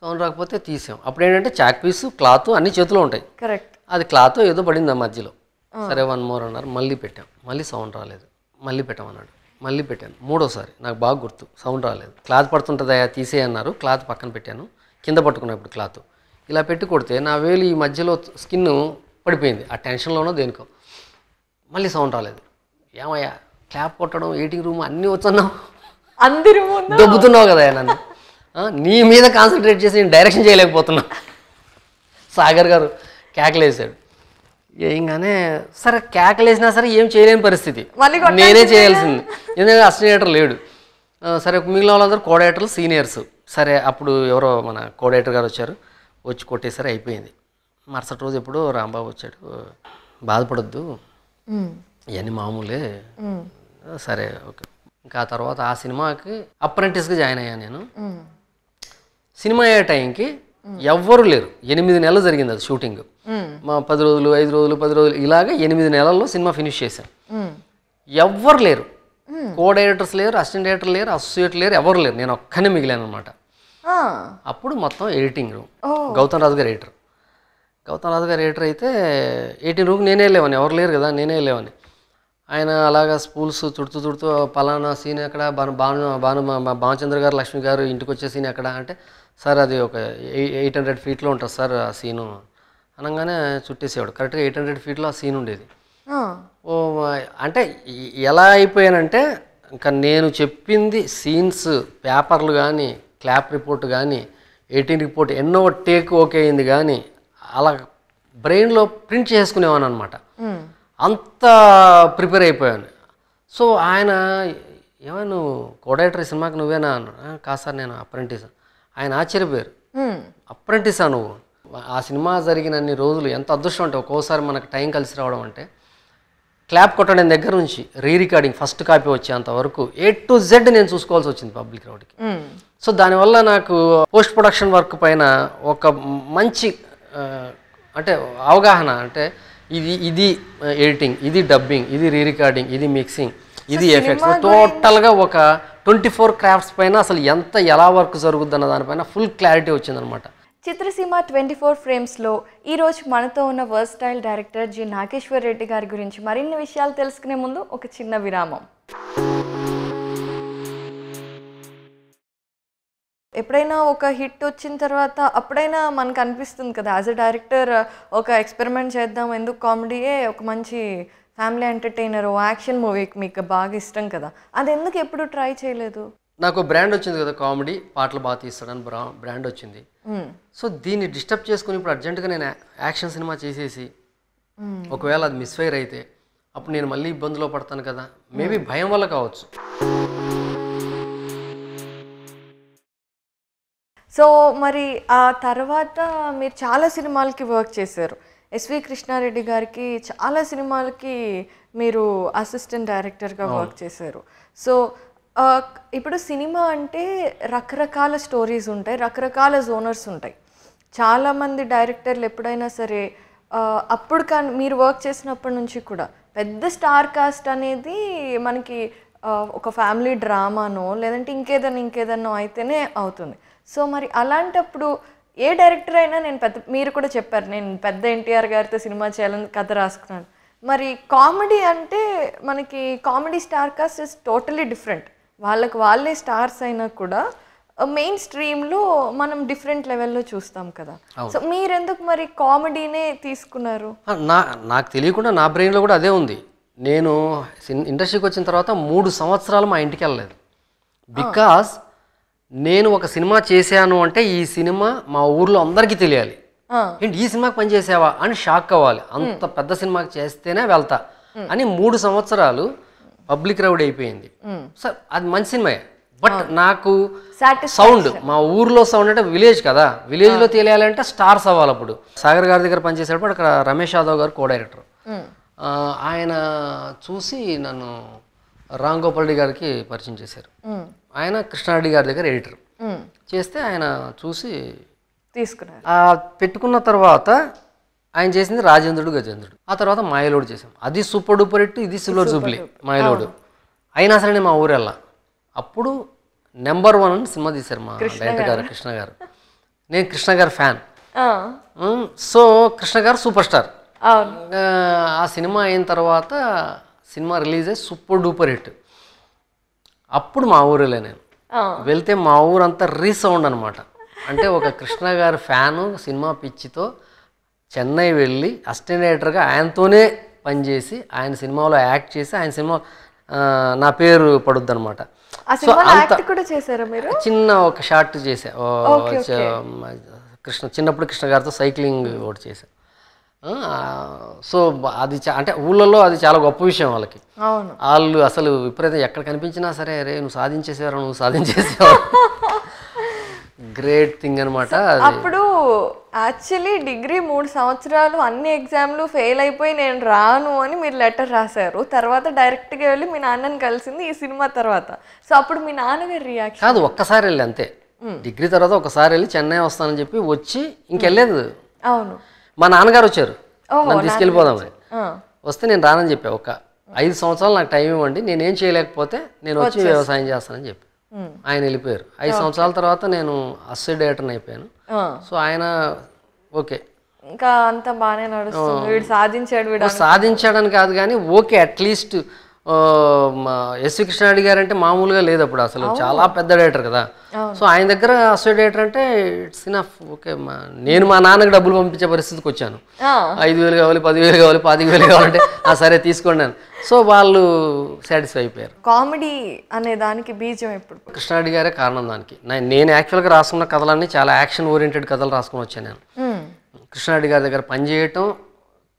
సౌండ్ రాకపోతే తీసాం అప్పుడు ఏంటంటే చాక్ పీసు క్లాత్ అన్ని చేతిలో ఉంటాయి. కరెక్ట్. అది క్లాత్ ఏదో పడింది ఆ మధ్యలో. సరే వన్ మోర్ అన్నారు. మళ్ళీ పెట్టాం. మళ్ళీ సౌండ్ రాలేదు. మళ్ళీ పెట్టామన్నాడు. మళ్ళీ పెట్టాను. మూడోసారి. నాకు బాగా గుర్తు. సౌండ్ రాలేదు. క్లాత్ పడుతుంటుందా? తీసే అన్నారు. క్లాత్ పక్కన పెట్టాను. కింద పట్టుకున్నా ఇప్పుడు క్లాత్. ఇలా పెట్టి కొడితే నా వేలు ఈ మధ్యలో స్కిన్ పడిపోయింది. ఆ టెన్షన్లోనో దేనికో. మళ్ళీ సౌండ్ రాలేదు. ఏమయ్యా? క్లాప్ కొట్టడం ఎయిటింగ్ రూమ్ అన్నీ వచ్చన్నావు. అందరి దొబ్బుతున్నావు కదా నన్ను. నీ మీద కాన్సన్ట్రేట్ చేసి నేను డైరెక్షన్ చేయలేకపోతున్నా. సాగర్ గారు కేకలేసాడు ఏంగానే సరే కేకలేసినా సరే ఏం చేయలేని పరిస్థితి. నేనే చేయాల్సింది. ఎందుకంటే అసినేటర్ లేడు. సరే మిగిలిన వాళ్ళందరూ కోడేటర్లు సీనియర్స్. సరే అప్పుడు ఎవరో మన కోడేటర్ గారు వచ్చారు. వచ్చి కొట్టేసరి అయిపోయింది. మరుసటి రోజు ఎప్పుడో రాంబాబు వచ్చాడు. బాధపడొద్దు. ఇవన్నీ మామూలే. సరే ఓకే. ఇంకా ఆ తర్వాత ఆ సినిమాకి అప్రెంటిస్గా జాయిన్ అయ్యాను నేను. సినిమా అయ్యే టైంకి ఎవ్వరు లేరు. ఎనిమిది నెలలు జరిగింది అది షూటింగ్. మా పది రోజులు ఐదు రోజులు పది రోజులు ఇలాగ ఎనిమిది నెలల్లో సినిమా ఫినిష్ చేశాం ఎవ్వరు లేరు. కో డైరెక్టర్స్ లేరు అసిస్టెంట్ డైరెక్టర్ లేరు అసోసియేట్ లేరు ఎవరు లేరు. నేను ఒక్కనే మిగిలాను అనమాట అప్పుడు మొత్తం ఎడిటింగ్ రూమ్. గౌతమ్ రాజు గారు ఎడిటర్ గౌతమ్ రాజు గారు ఎడిటర్ అయితే ఎయిటీన్ రూమ్కి నేనే లేవని ఎవరు లేరు కదా నేనే లేవని. ఆయన అలాగా స్కూల్స్ చుడుతూ చుడుతూ పలానా సీన్ ఎక్కడ భాను మా- భానుచంద్ర గారు లక్ష్మి గారు ఇంటికి వచ్చే సీన్ ఎక్కడ అంటే సార్ అది ఒక ఎయిట్ హండ్రెడ్ ఫీట్లో ఉంటుంది సార్ ఆ సీను అనగానే చుట్టేసేవాడు. కరెక్ట్గా ఎయిట్ హండ్రెడ్ ఫీట్లో ఆ సీన్ ఉండేది. ఓ అంటే ఎలా అయిపోయానంటే ఇంకా నేను చెప్పింది సీన్స్ పేపర్లు కానీ క్లాప్ రిపోర్ట్ కానీ ఎయిటీన్ రిపోర్ట్ ఎన్నో టేక్ ఓకే అయింది కానీ అలా బ్రెయిన్లో ప్రింట్ చేసుకునేవాను అనమాట అంత ప్రిపేర్ అయిపోయాను. సో ఆయన ఏమైనా నువ్వు కోడైటర్ సినిమాకి నువ్వేనా అన్నాడు. "ఆ, కాదు సార్ నేను అప్రెంటిస్. ఆయన ఆశ్చర్యపోయారు. అప్రెంటిసా నువ్వు? ఆ సినిమా జరిగినన్ని రోజులు ఎంత అదృష్టం అంటే ఒక్కోసారి మనకు టైం కలిసి రావడం అంటే క్లాప్ కొట్టడం దగ్గర నుంచి రీ రికార్డింగ్ ఫస్ట్ కాపీ వచ్చేంత వరకు ఏ టు జెడ్ నేను చూసుకోవాల్సి వచ్చింది పబ్లిక్ రౌడ్కి సో దానివల్ల నాకు పోస్ట్ ప్రొడక్షన్ వర్క్ పైన ఒక మంచి అంటే అవగాహన అంటే ఇది ఇది ఎడిటింగ్ ఇది డబ్బింగ్ ఇది రీ రికార్డింగ్ ఇది మిక్సింగ్ ఇది ఎఫెక్ట్స్. టోటల్గా ఒక ట్వంటీ ఫోర్ క్రాఫ్ట్స్ పైన అసలు ఎంత ఎలా వర్క్ జరుగుద్ది అన్న దానిపైన ఫుల్ క్లారిటీ వచ్చిందనమాట చిత్రసీమ ట్వంటీ ఫోర్ ఫ్రేమ్స్లో ఈరోజు మనతో ఉన్న versatile director G Nageshwar Reddy గారి గురించి మరిన్ని విషయాలు తెలుసుకునే ముందు ఒక చిన్న విరామం. ఎప్పుడైనా ఒక హిట్ వచ్చిన తర్వాత అప్పుడైనా మనకు అనిపిస్తుంది కదా యాజ్ అ డైరెక్టర్ ఒక ఎక్స్పెరిమెంట్ చేద్దాం ఎందుకు కామెడీయే ఒక మంచి ఫ్యామిలీ ఎంటర్టైనర్ యాక్షన్ మూవీ మీకు బాగా ఇష్టం కదా అది ఎందుకు ఎప్పుడు ట్రై చేయలేదు? నాకు బ్రాండ్ వచ్చింది కదా కామెడీ పాటలు బాగా తీస్తాడని బ్రా బ్రాండ్ వచ్చింది. సో దీన్ని డిస్టర్బ్ చేసుకుని ఇప్పుడు అర్జెంటుగా నేను యాక్షన్ సినిమా చేసేసి ఒకవేళ అది మిస్ఫైర్ అయితే అప్పుడు నేను మళ్ళీ ఇబ్బందిలో పడతాను కదా. మేబీ భయం వల్ల కావచ్చు. సో మరి ఆ తర్వాత మీరు చాలా సినిమాలకి వర్క్ చేశారు. ఎస్వి కృష్ణారెడ్డి గారికి చాలా సినిమాలకి మీరు అసిస్టెంట్ డైరెక్టర్గా వర్క్ చేశారు. సో ఇప్పుడు సినిమా అంటే రకరకాల స్టోరీస్ ఉంటాయి రకరకాల జోనర్స్ ఉంటాయి. చాలామంది డైరెక్టర్లు ఎప్పుడైనా సరే అప్పుడు కానీ మీరు వర్క్ చేసినప్పటి నుంచి కూడా పెద్ద స్టార్ కాస్ట్ అనేది మనకి ఒక ఫ్యామిలీ డ్రామానో లేదంటే ఇంకేదైనా ఇంకేదన్నో అయితేనే అవుతుంది. సో మరి అలాంటప్పుడు ఏ డైరెక్టర్ అయినా నేను పెద్ద మీరు కూడా చెప్పారు నేను పెద్ద ఎన్టీఆర్ గారితో సినిమా చేయాలని కథ రాసుకున్నాను. మరి కామెడీ అంటే మనకి comedy star cast is totally different. వాళ్ళకి వాళ్ళే స్టార్స్ అయినా కూడా మెయిన్ స్ట్రీమ్లో మనం డిఫరెంట్ లెవెల్లో చూస్తాం కదా. సో మీరెందుకు మరి కామెడీనే తీసుకున్నారు? నా నాకు తెలియకుండా నా బ్రెయిన్లో కూడా అదే ఉంది. నేను ఇండస్ట్రీకి వచ్చిన తర్వాత మూడు సంవత్సరాలు మా ఇంటికి వెళ్ళలేదు. బికాస్ నేను ఒక సినిమా చేశాను అంటే ఈ సినిమా మా ఊర్లో అందరికీ తెలియాలి. ఏంటి ఈ సినిమాకి పనిచేసావా? అని షాక్ అవ్వాలి. అంత పెద్ద సినిమాకి చేస్తేనే వెళ్తా. అని మూడు సంవత్సరాలు పబ్లిక్ రౌడ్ అయిపోయింది. సార్ అది మంచి సినిమాయే బట్ నాకు సౌండ్ మా ఊర్లో సౌండ్ అంటే విలేజ్ కదా. విలేజ్లో తెలియాలంటే స్టార్స్ అవ్వాలి అప్పుడు. సాగర్ గారి దగ్గర పనిచేసేటప్పుడు అక్కడ రమేష్ యాదవ్ గారు కో డైరెక్టర్ ఆయన చూసి నన్ను రామ్ గోపాల్ రెడ్డి గారికి పరిచయం చేశారు. ఆయన కృష్ణారెడ్డి గారి దగ్గర ఎడిటర్. చేస్తే ఆయన చూసి తీసుకున్నారు. పెట్టుకున్న తర్వాత ఆయన చేసింది రాజేంద్రుడు గజేంద్రుడు. ఆ తర్వాత మాయలోడు చేసాం అది సూపర్ డూపర్ హిట్ ఇది సిల్వర్ జూబ్లీ మాయలోడు. అయినా సరే నేను మా ఊరు వెళ్ళా అప్పుడు నెంబర్ వన్ అని సినిమా తీశారు మా డైరెక్టర్ గారు. కృష్ణ గారు. నేను కృష్ణ గారు ఫ్యాన్. సో కృష్ణ గారు సూపర్ స్టార్. ఆ, సినిమా అయిన తర్వాత సినిమా రిలీజ్ అయ్యి సూపర్ డూపర్ హిట్. అప్పుడు మా ఊరిలో నేను. వెళ్తే మా ఊరంతా రీసౌండ్ అనమాట అంటే ఒక కృష్ణ గారి ఫ్యాను సినిమా పిచ్చితో చెన్నై వెళ్ళి అసిస్టెంట్ డైరెక్టర్గా ఆయనతోనే పనిచేసి ఆయన సినిమాలో యాక్ట్ చేసి ఆయన సినిమా నా పేరు పడుద్ది అనమాట చేశారా మీరు? చిన్న ఒక షార్ట్ చేసా కృష్ణ చిన్నప్పుడు కృష్ణ గారితో సైక్లింగ్ ఒకటి చేశా. సో అది అంటే ఊళ్ళల్లో అది చాలా గొప్ప విషయం వాళ్ళకి. వాళ్ళు అసలు విపరీతం ఎక్కడ కనిపించినా సరే రే నువ్వు సాధించేసేవారు నువ్వు సాధించేసేవారు? (laughs) గ్రేట్ థింగ్ అనమాట అప్పుడు యాక్చువల్లీ డిగ్రీ మూడు సంవత్సరాలు అన్ని ఎగ్జామ్లు ఫెయిల్ అయిపోయి నేను రాను అని మీరు లెటర్ రాశారు. తర్వాత డైరెక్ట్గా వెళ్ళి మీ నాన్నని కలిసింది ఈ సినిమా తర్వాత. సో అప్పుడు మీ నాన్నగారి రియాక్షన్ కాదు ఒక్కసారి వెళ్ళి అంతే. డిగ్రీ తర్వాత ఒకసారి వెళ్ళి చెన్నై వస్తానని చెప్పి వచ్చి ఇంకెళ్ళలేదు. అవును. మా నాన్నగారు వచ్చారు. నన్ను తీసుకెళ్ళిపోదామని. ఆ, వస్తే నేను రానని చెప్పా ఒక ఐదు సంవత్సరాలు నాకు టైం ఇవ్వండి నేనేం చేయలేకపోతే నేను వచ్చి వ్యవసాయం చేస్తానని చెప్పి. ఆయన వెళ్ళిపోయారు. ఐదు సంవత్సరాల తర్వాత నేను అస్సెట్ డైరెక్టర్ని అయిపోయాను. సో ఆయన ఓకే. ఇంకా అంత బాగానే నడుస్తుంది. వీడు సాధించాడు వీడు సాధించాడని కాదు కానీ ఓకే అట్లీస్ట్ ఎస్వి కృష్ణారెడ్డి గారు అంటే మామూలుగా లేదు అప్పుడు అసలు. చాలా పెద్ద డైరెక్టర్ కదా. సో ఆయన దగ్గర అసోసియేట్ డైరెక్టర్ అంటే ఇట్స్ ఇనఫ్ ఓకే నేను మా నాన్నకి డబ్బులు పంపించే పరిస్థితికి వచ్చాను. ఐదు వేలు కావాలి పదివేలు కావాలి పాతిక వేలు కావాలంటే "ఆ, సరే తీసుకోండి అని. సో వాళ్ళు సాటిస్ఫై అయిపోయారు. కామెడీ అనే దానికి బీజం ఎప్పుడు కృష్ణారెడ్డి గారే కారణం దానికి. నేను యాక్చువల్గా రాసుకున్న కథలన్నీ చాలా యాక్షన్ ఓరియంటెడ్ కథలు రాసుకుని వచ్చాను నేను. కృష్ణారెడ్డి గారి దగ్గర పనిచేయటం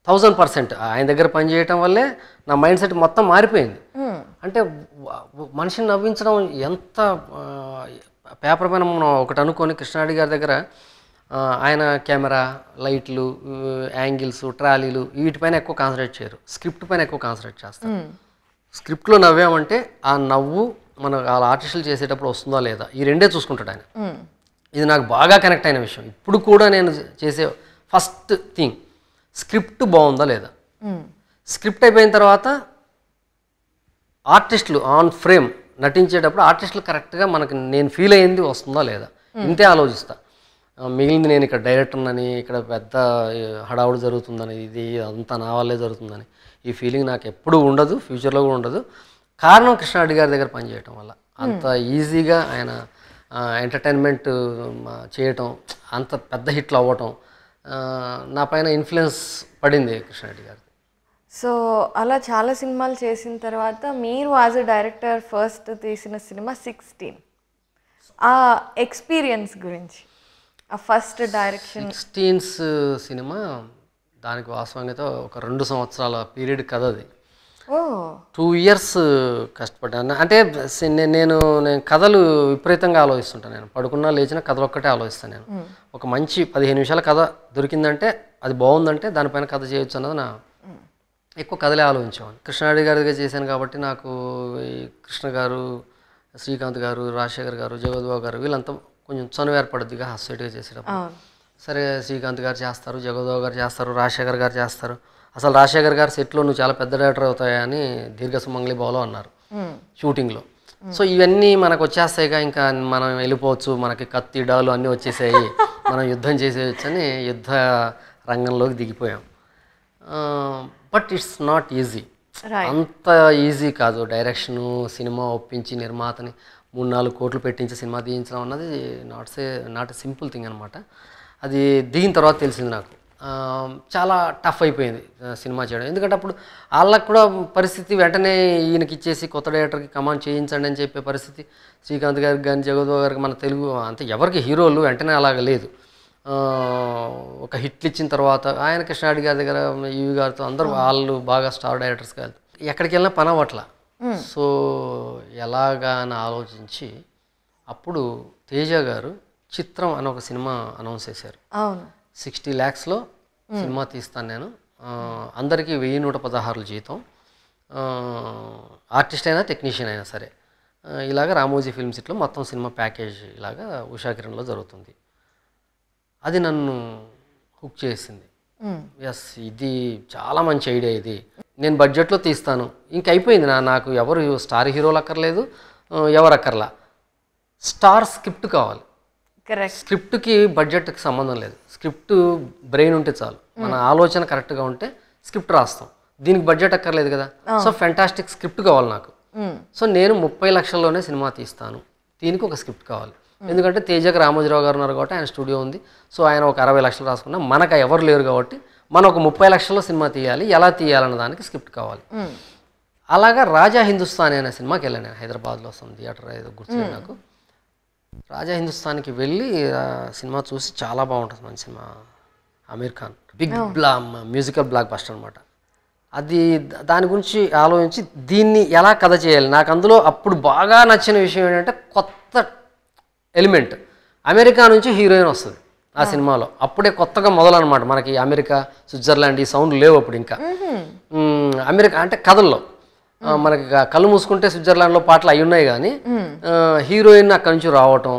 థౌజండ్ పర్సెంట్. ఆయన దగ్గర పనిచేయటం వల్లే నా మైండ్ సెట్ మొత్తం మారిపోయింది. అంటే మనిషిని నవ్వించడం ఎంత పేపర్ పైన మనం ఒకటి అనుకొని కృష్ణారెడ్డి గారి దగ్గర ఆయన కెమెరా లైట్లు యాంగిల్స్ ట్రాలీలు వీటిపైన ఎక్కువ కాన్సన్ట్రేట్ చేయరు. స్క్రిప్ట్ పైన ఎక్కువ కాన్సన్ట్రేట్ చేస్తారు. స్క్రిప్ట్లో నవ్వామంటే ఆ నవ్వు మన వాళ్ళ ఆర్టిస్టులు చేసేటప్పుడు వస్తుందా లేదా? ఈ రెండే చూసుకుంటాడు ఆయన. ఇది నాకు బాగా కనెక్ట్ అయిన విషయం. ఇప్పుడు కూడా నేను చేసే ఫస్ట్ థింగ్. స్క్రిప్ట్ బాగుందా లేదా? స్క్రిప్ట్ అయిపోయిన తర్వాత ఆర్టిస్టులు ఆన్ ఫ్రేమ్ నటించేటప్పుడు ఆర్టిస్టులు కరెక్ట్గా మనకి నేను ఫీల్ అయ్యింది వస్తుందా లేదా? ఇంతే ఆలోచిస్తా. మిగిలింది నేను ఇక్కడ డైరెక్టర్నని ఇక్కడ పెద్ద హడావుడి జరుగుతుందని ఇది అంతా నా వల్లే జరుగుతుందని ఈ ఫీలింగ్ నాకు ఎప్పుడూ ఉండదు ఫ్యూచర్లో కూడా ఉండదు. కారణం కృష్ణారెడ్డి గారి దగ్గర పనిచేయటం వల్ల. అంత ఈజీగా ఆయన ఎంటర్టైన్మెంట్ చేయటం అంత పెద్ద హిట్లు అవ్వటం నా పైన ఇన్ఫ్లుయెన్స్ పడింది కృష్ణారెడ్డి గారి. సో అలా చాలా సినిమాలు చేసిన తర్వాత మీరు యాజ్ అ డైరెక్టర్ ఫస్ట్ తీసిన సినిమా సిక్స్టీన్ ఆ ఎక్స్పీరియన్స్ గురించి ఆ ఫస్ట్ డైరెక్షన్ సిక్స్టీన్స్ సినిమా దానికి వాస్తవంగా ఒక రెండు సంవత్సరాల పీరియడ్ కథ అది. టూ ఇయర్స్ కష్టపడ్డాను. అంటే నేను నేను కథలు విపరీతంగా ఆలోచిస్తుంటాను నేను. పడుకున్నా లేచిన కథలు ఒక్కటే ఆలోచిస్తాను నేను. ఒక మంచి పదిహేను నిమిషాల కథ దొరికిందంటే అది బాగుందంటే దానిపైన కథ చేయొచ్చు అన్నది నా ఎక్కువ కథలే ఆలోచించేవాడిని. కృష్ణారెడ్డి గారి దగ్గర చేశాను కాబట్టి నాకు ఈ కృష్ణ గారు శ్రీకాంత్ గారు రాజశేఖర్ గారు జగద్బాబు గారు వీళ్ళంతా కొంచెం చనువు ఏర్పడుద్దిగా హస్సైట్గా చేసేటప్పుడు. సరే శ్రీకాంత్ గారు చేస్తారు జగదావ్ గారు చేస్తారు రాజశేఖర్ గారు చేస్తారు. అసలు రాజశేఖర్ గారు సెట్లో నువ్వు చాలా పెద్ద డైరెక్టర్ అవుతాయా అని దీర్ఘ సుమంగళి బాలో అన్నారు. షూటింగ్లో. సో ఇవన్నీ మనకు వచ్చేస్తాయిగా ఇంకా మనం వెళ్ళిపోవచ్చు మనకి కత్తి డాలు అన్నీ వచ్చేసాయి (laughs) మనం యుద్ధం చేసేయచ్చు అని యుద్ధ రంగంలోకి దిగిపోయాం. But it's not easy. అంత ఈజీ కాదు. డైరెక్షను సినిమా ఒప్పించి నిర్మాతని మూడు నాలుగు కోట్లు పెట్టించి సినిమా తీయించడం అన్నది not say not simple thing అనమాట అది దిగిన తర్వాత తెలిసింది నాకు. చాలా టఫ్ అయిపోయింది సినిమా చేయడం. ఎందుకంటే అప్పుడు వాళ్ళకు కూడా పరిస్థితి వెంటనే ఈయనకి ఇచ్చేసి కొత్త డైరెక్టర్కి కమాండ్ చేయించండి అని చెప్పే పరిస్థితి. శ్రీకాంత్ గారికి కానీ జగద్బాబు గారికి మన తెలుగు అంతే ఎవరికి హీరోలు వెంటనే అలాగ లేదు. ఒక హిట్లు ఇచ్చిన తర్వాత ఆయన కృష్ణారెడ్డి గారి దగ్గర ఈవి గారితో అందరూ వాళ్ళు బాగా స్టార్ డైరెక్టర్స్ కాదు ఎక్కడికి వెళ్ళినా పని అవ్వట్ల. సో ఎలాగా అని ఆలోచించి అప్పుడు తేజ గారు చిత్రం అని ఒక సినిమా అనౌన్స్ చేశారు. అవును. సిక్స్టీ ల్యాక్స్లో సినిమా తీస్తాను నేను. అందరికీ వెయ్యి నూట పదహారులు జీతం. ఆర్టిస్ట్ అయినా టెక్నీషియన్ అయినా సరే. ఇలాగ రామోజీ ఫిల్మ్ సిట్లో మొత్తం సినిమా ప్యాకేజ్ ఇలాగా ఉషాకిరణ్లో జరుగుతుంది. అది నన్ను హుక్ చేసింది. ఎస్ ఇది చాలా మంచి ఐడియా ఇది. నేను బడ్జెట్లో తీస్తాను. ఇంక అయిపోయింది నా నాకు ఎవరు స్టార్ హీరోలు అక్కర్లేదు ఎవరు అక్కర్లా. స్టార్ స్క్రిప్ట్ కావాలి. కరెక్ట్ స్క్రిప్ట్కి బడ్జెట్కి సంబంధం లేదు. స్క్రిప్ట్ బ్రెయిన్ ఉంటే చాలు. మన ఆలోచన కరెక్ట్గా ఉంటే స్క్రిప్ట్ రాస్తాం. దీనికి బడ్జెట్ అక్కర్లేదు కదా? సో ఫెంటాస్టిక్ స్క్రిప్ట్ కావాలి నాకు. ఉమ్, సో నేను ముప్పై లక్షల్లోనే సినిమా తీస్తాను. దీనికి ఒక స్క్రిప్ట్ కావాలి. ఎందుకంటే తేజకి రామోజీరావు గారు ఉన్నారు కాబట్టి ఆయన స్టూడియో ఉంది. సో ఆయన ఒక అరవై లక్షలు రాసుకున్నా మనకు ఎవరు లేరు కాబట్టి మనం ఒక ముప్పై లక్షల్లో సినిమా తీయాలి. ఎలా తీయాలన్న దానికి స్క్రిప్ట్ కావాలి. అలాగా రాజా హిందుస్థానీ అనే సినిమాకి వెళ్ళాను నేను. హైదరాబాద్లో వస్తుంది థియేటర్ ఏదో గుర్తులేదు నాకు. రాజా హిందుస్థాన్కి వెళ్ళి సినిమా చూసి చాలా బాగుంటుంది మంచి సినిమా. అమీర్ ఖాన్. బిగ్ బ్లా మ్యూజికల్ బ్లాక్ బస్టర్ అనమాట అది దాని గురించి ఆలోచించి దీన్ని ఎలా కథ చేయాలి? నాకు అందులో అప్పుడు బాగా నచ్చిన విషయం ఏంటంటే కొత్త ఎలిమెంట్. అమెరికా నుంచి హీరోయిన్ వస్తుంది ఆ సినిమాలో. అప్పుడే కొత్తగా మొదలన్నమాట మనకి అమెరికా స్విట్జర్లాండ్ ఈ సౌండ్ లేవు అప్పుడు ఇంకా. అమెరికా అంటే కథల్లో. మనకి కళ్ళు మూసుకుంటే స్విట్జర్లాండ్లో పాటలు అయి ఉన్నాయి కానీ హీరోయిన్ అక్కడి నుంచి రావటం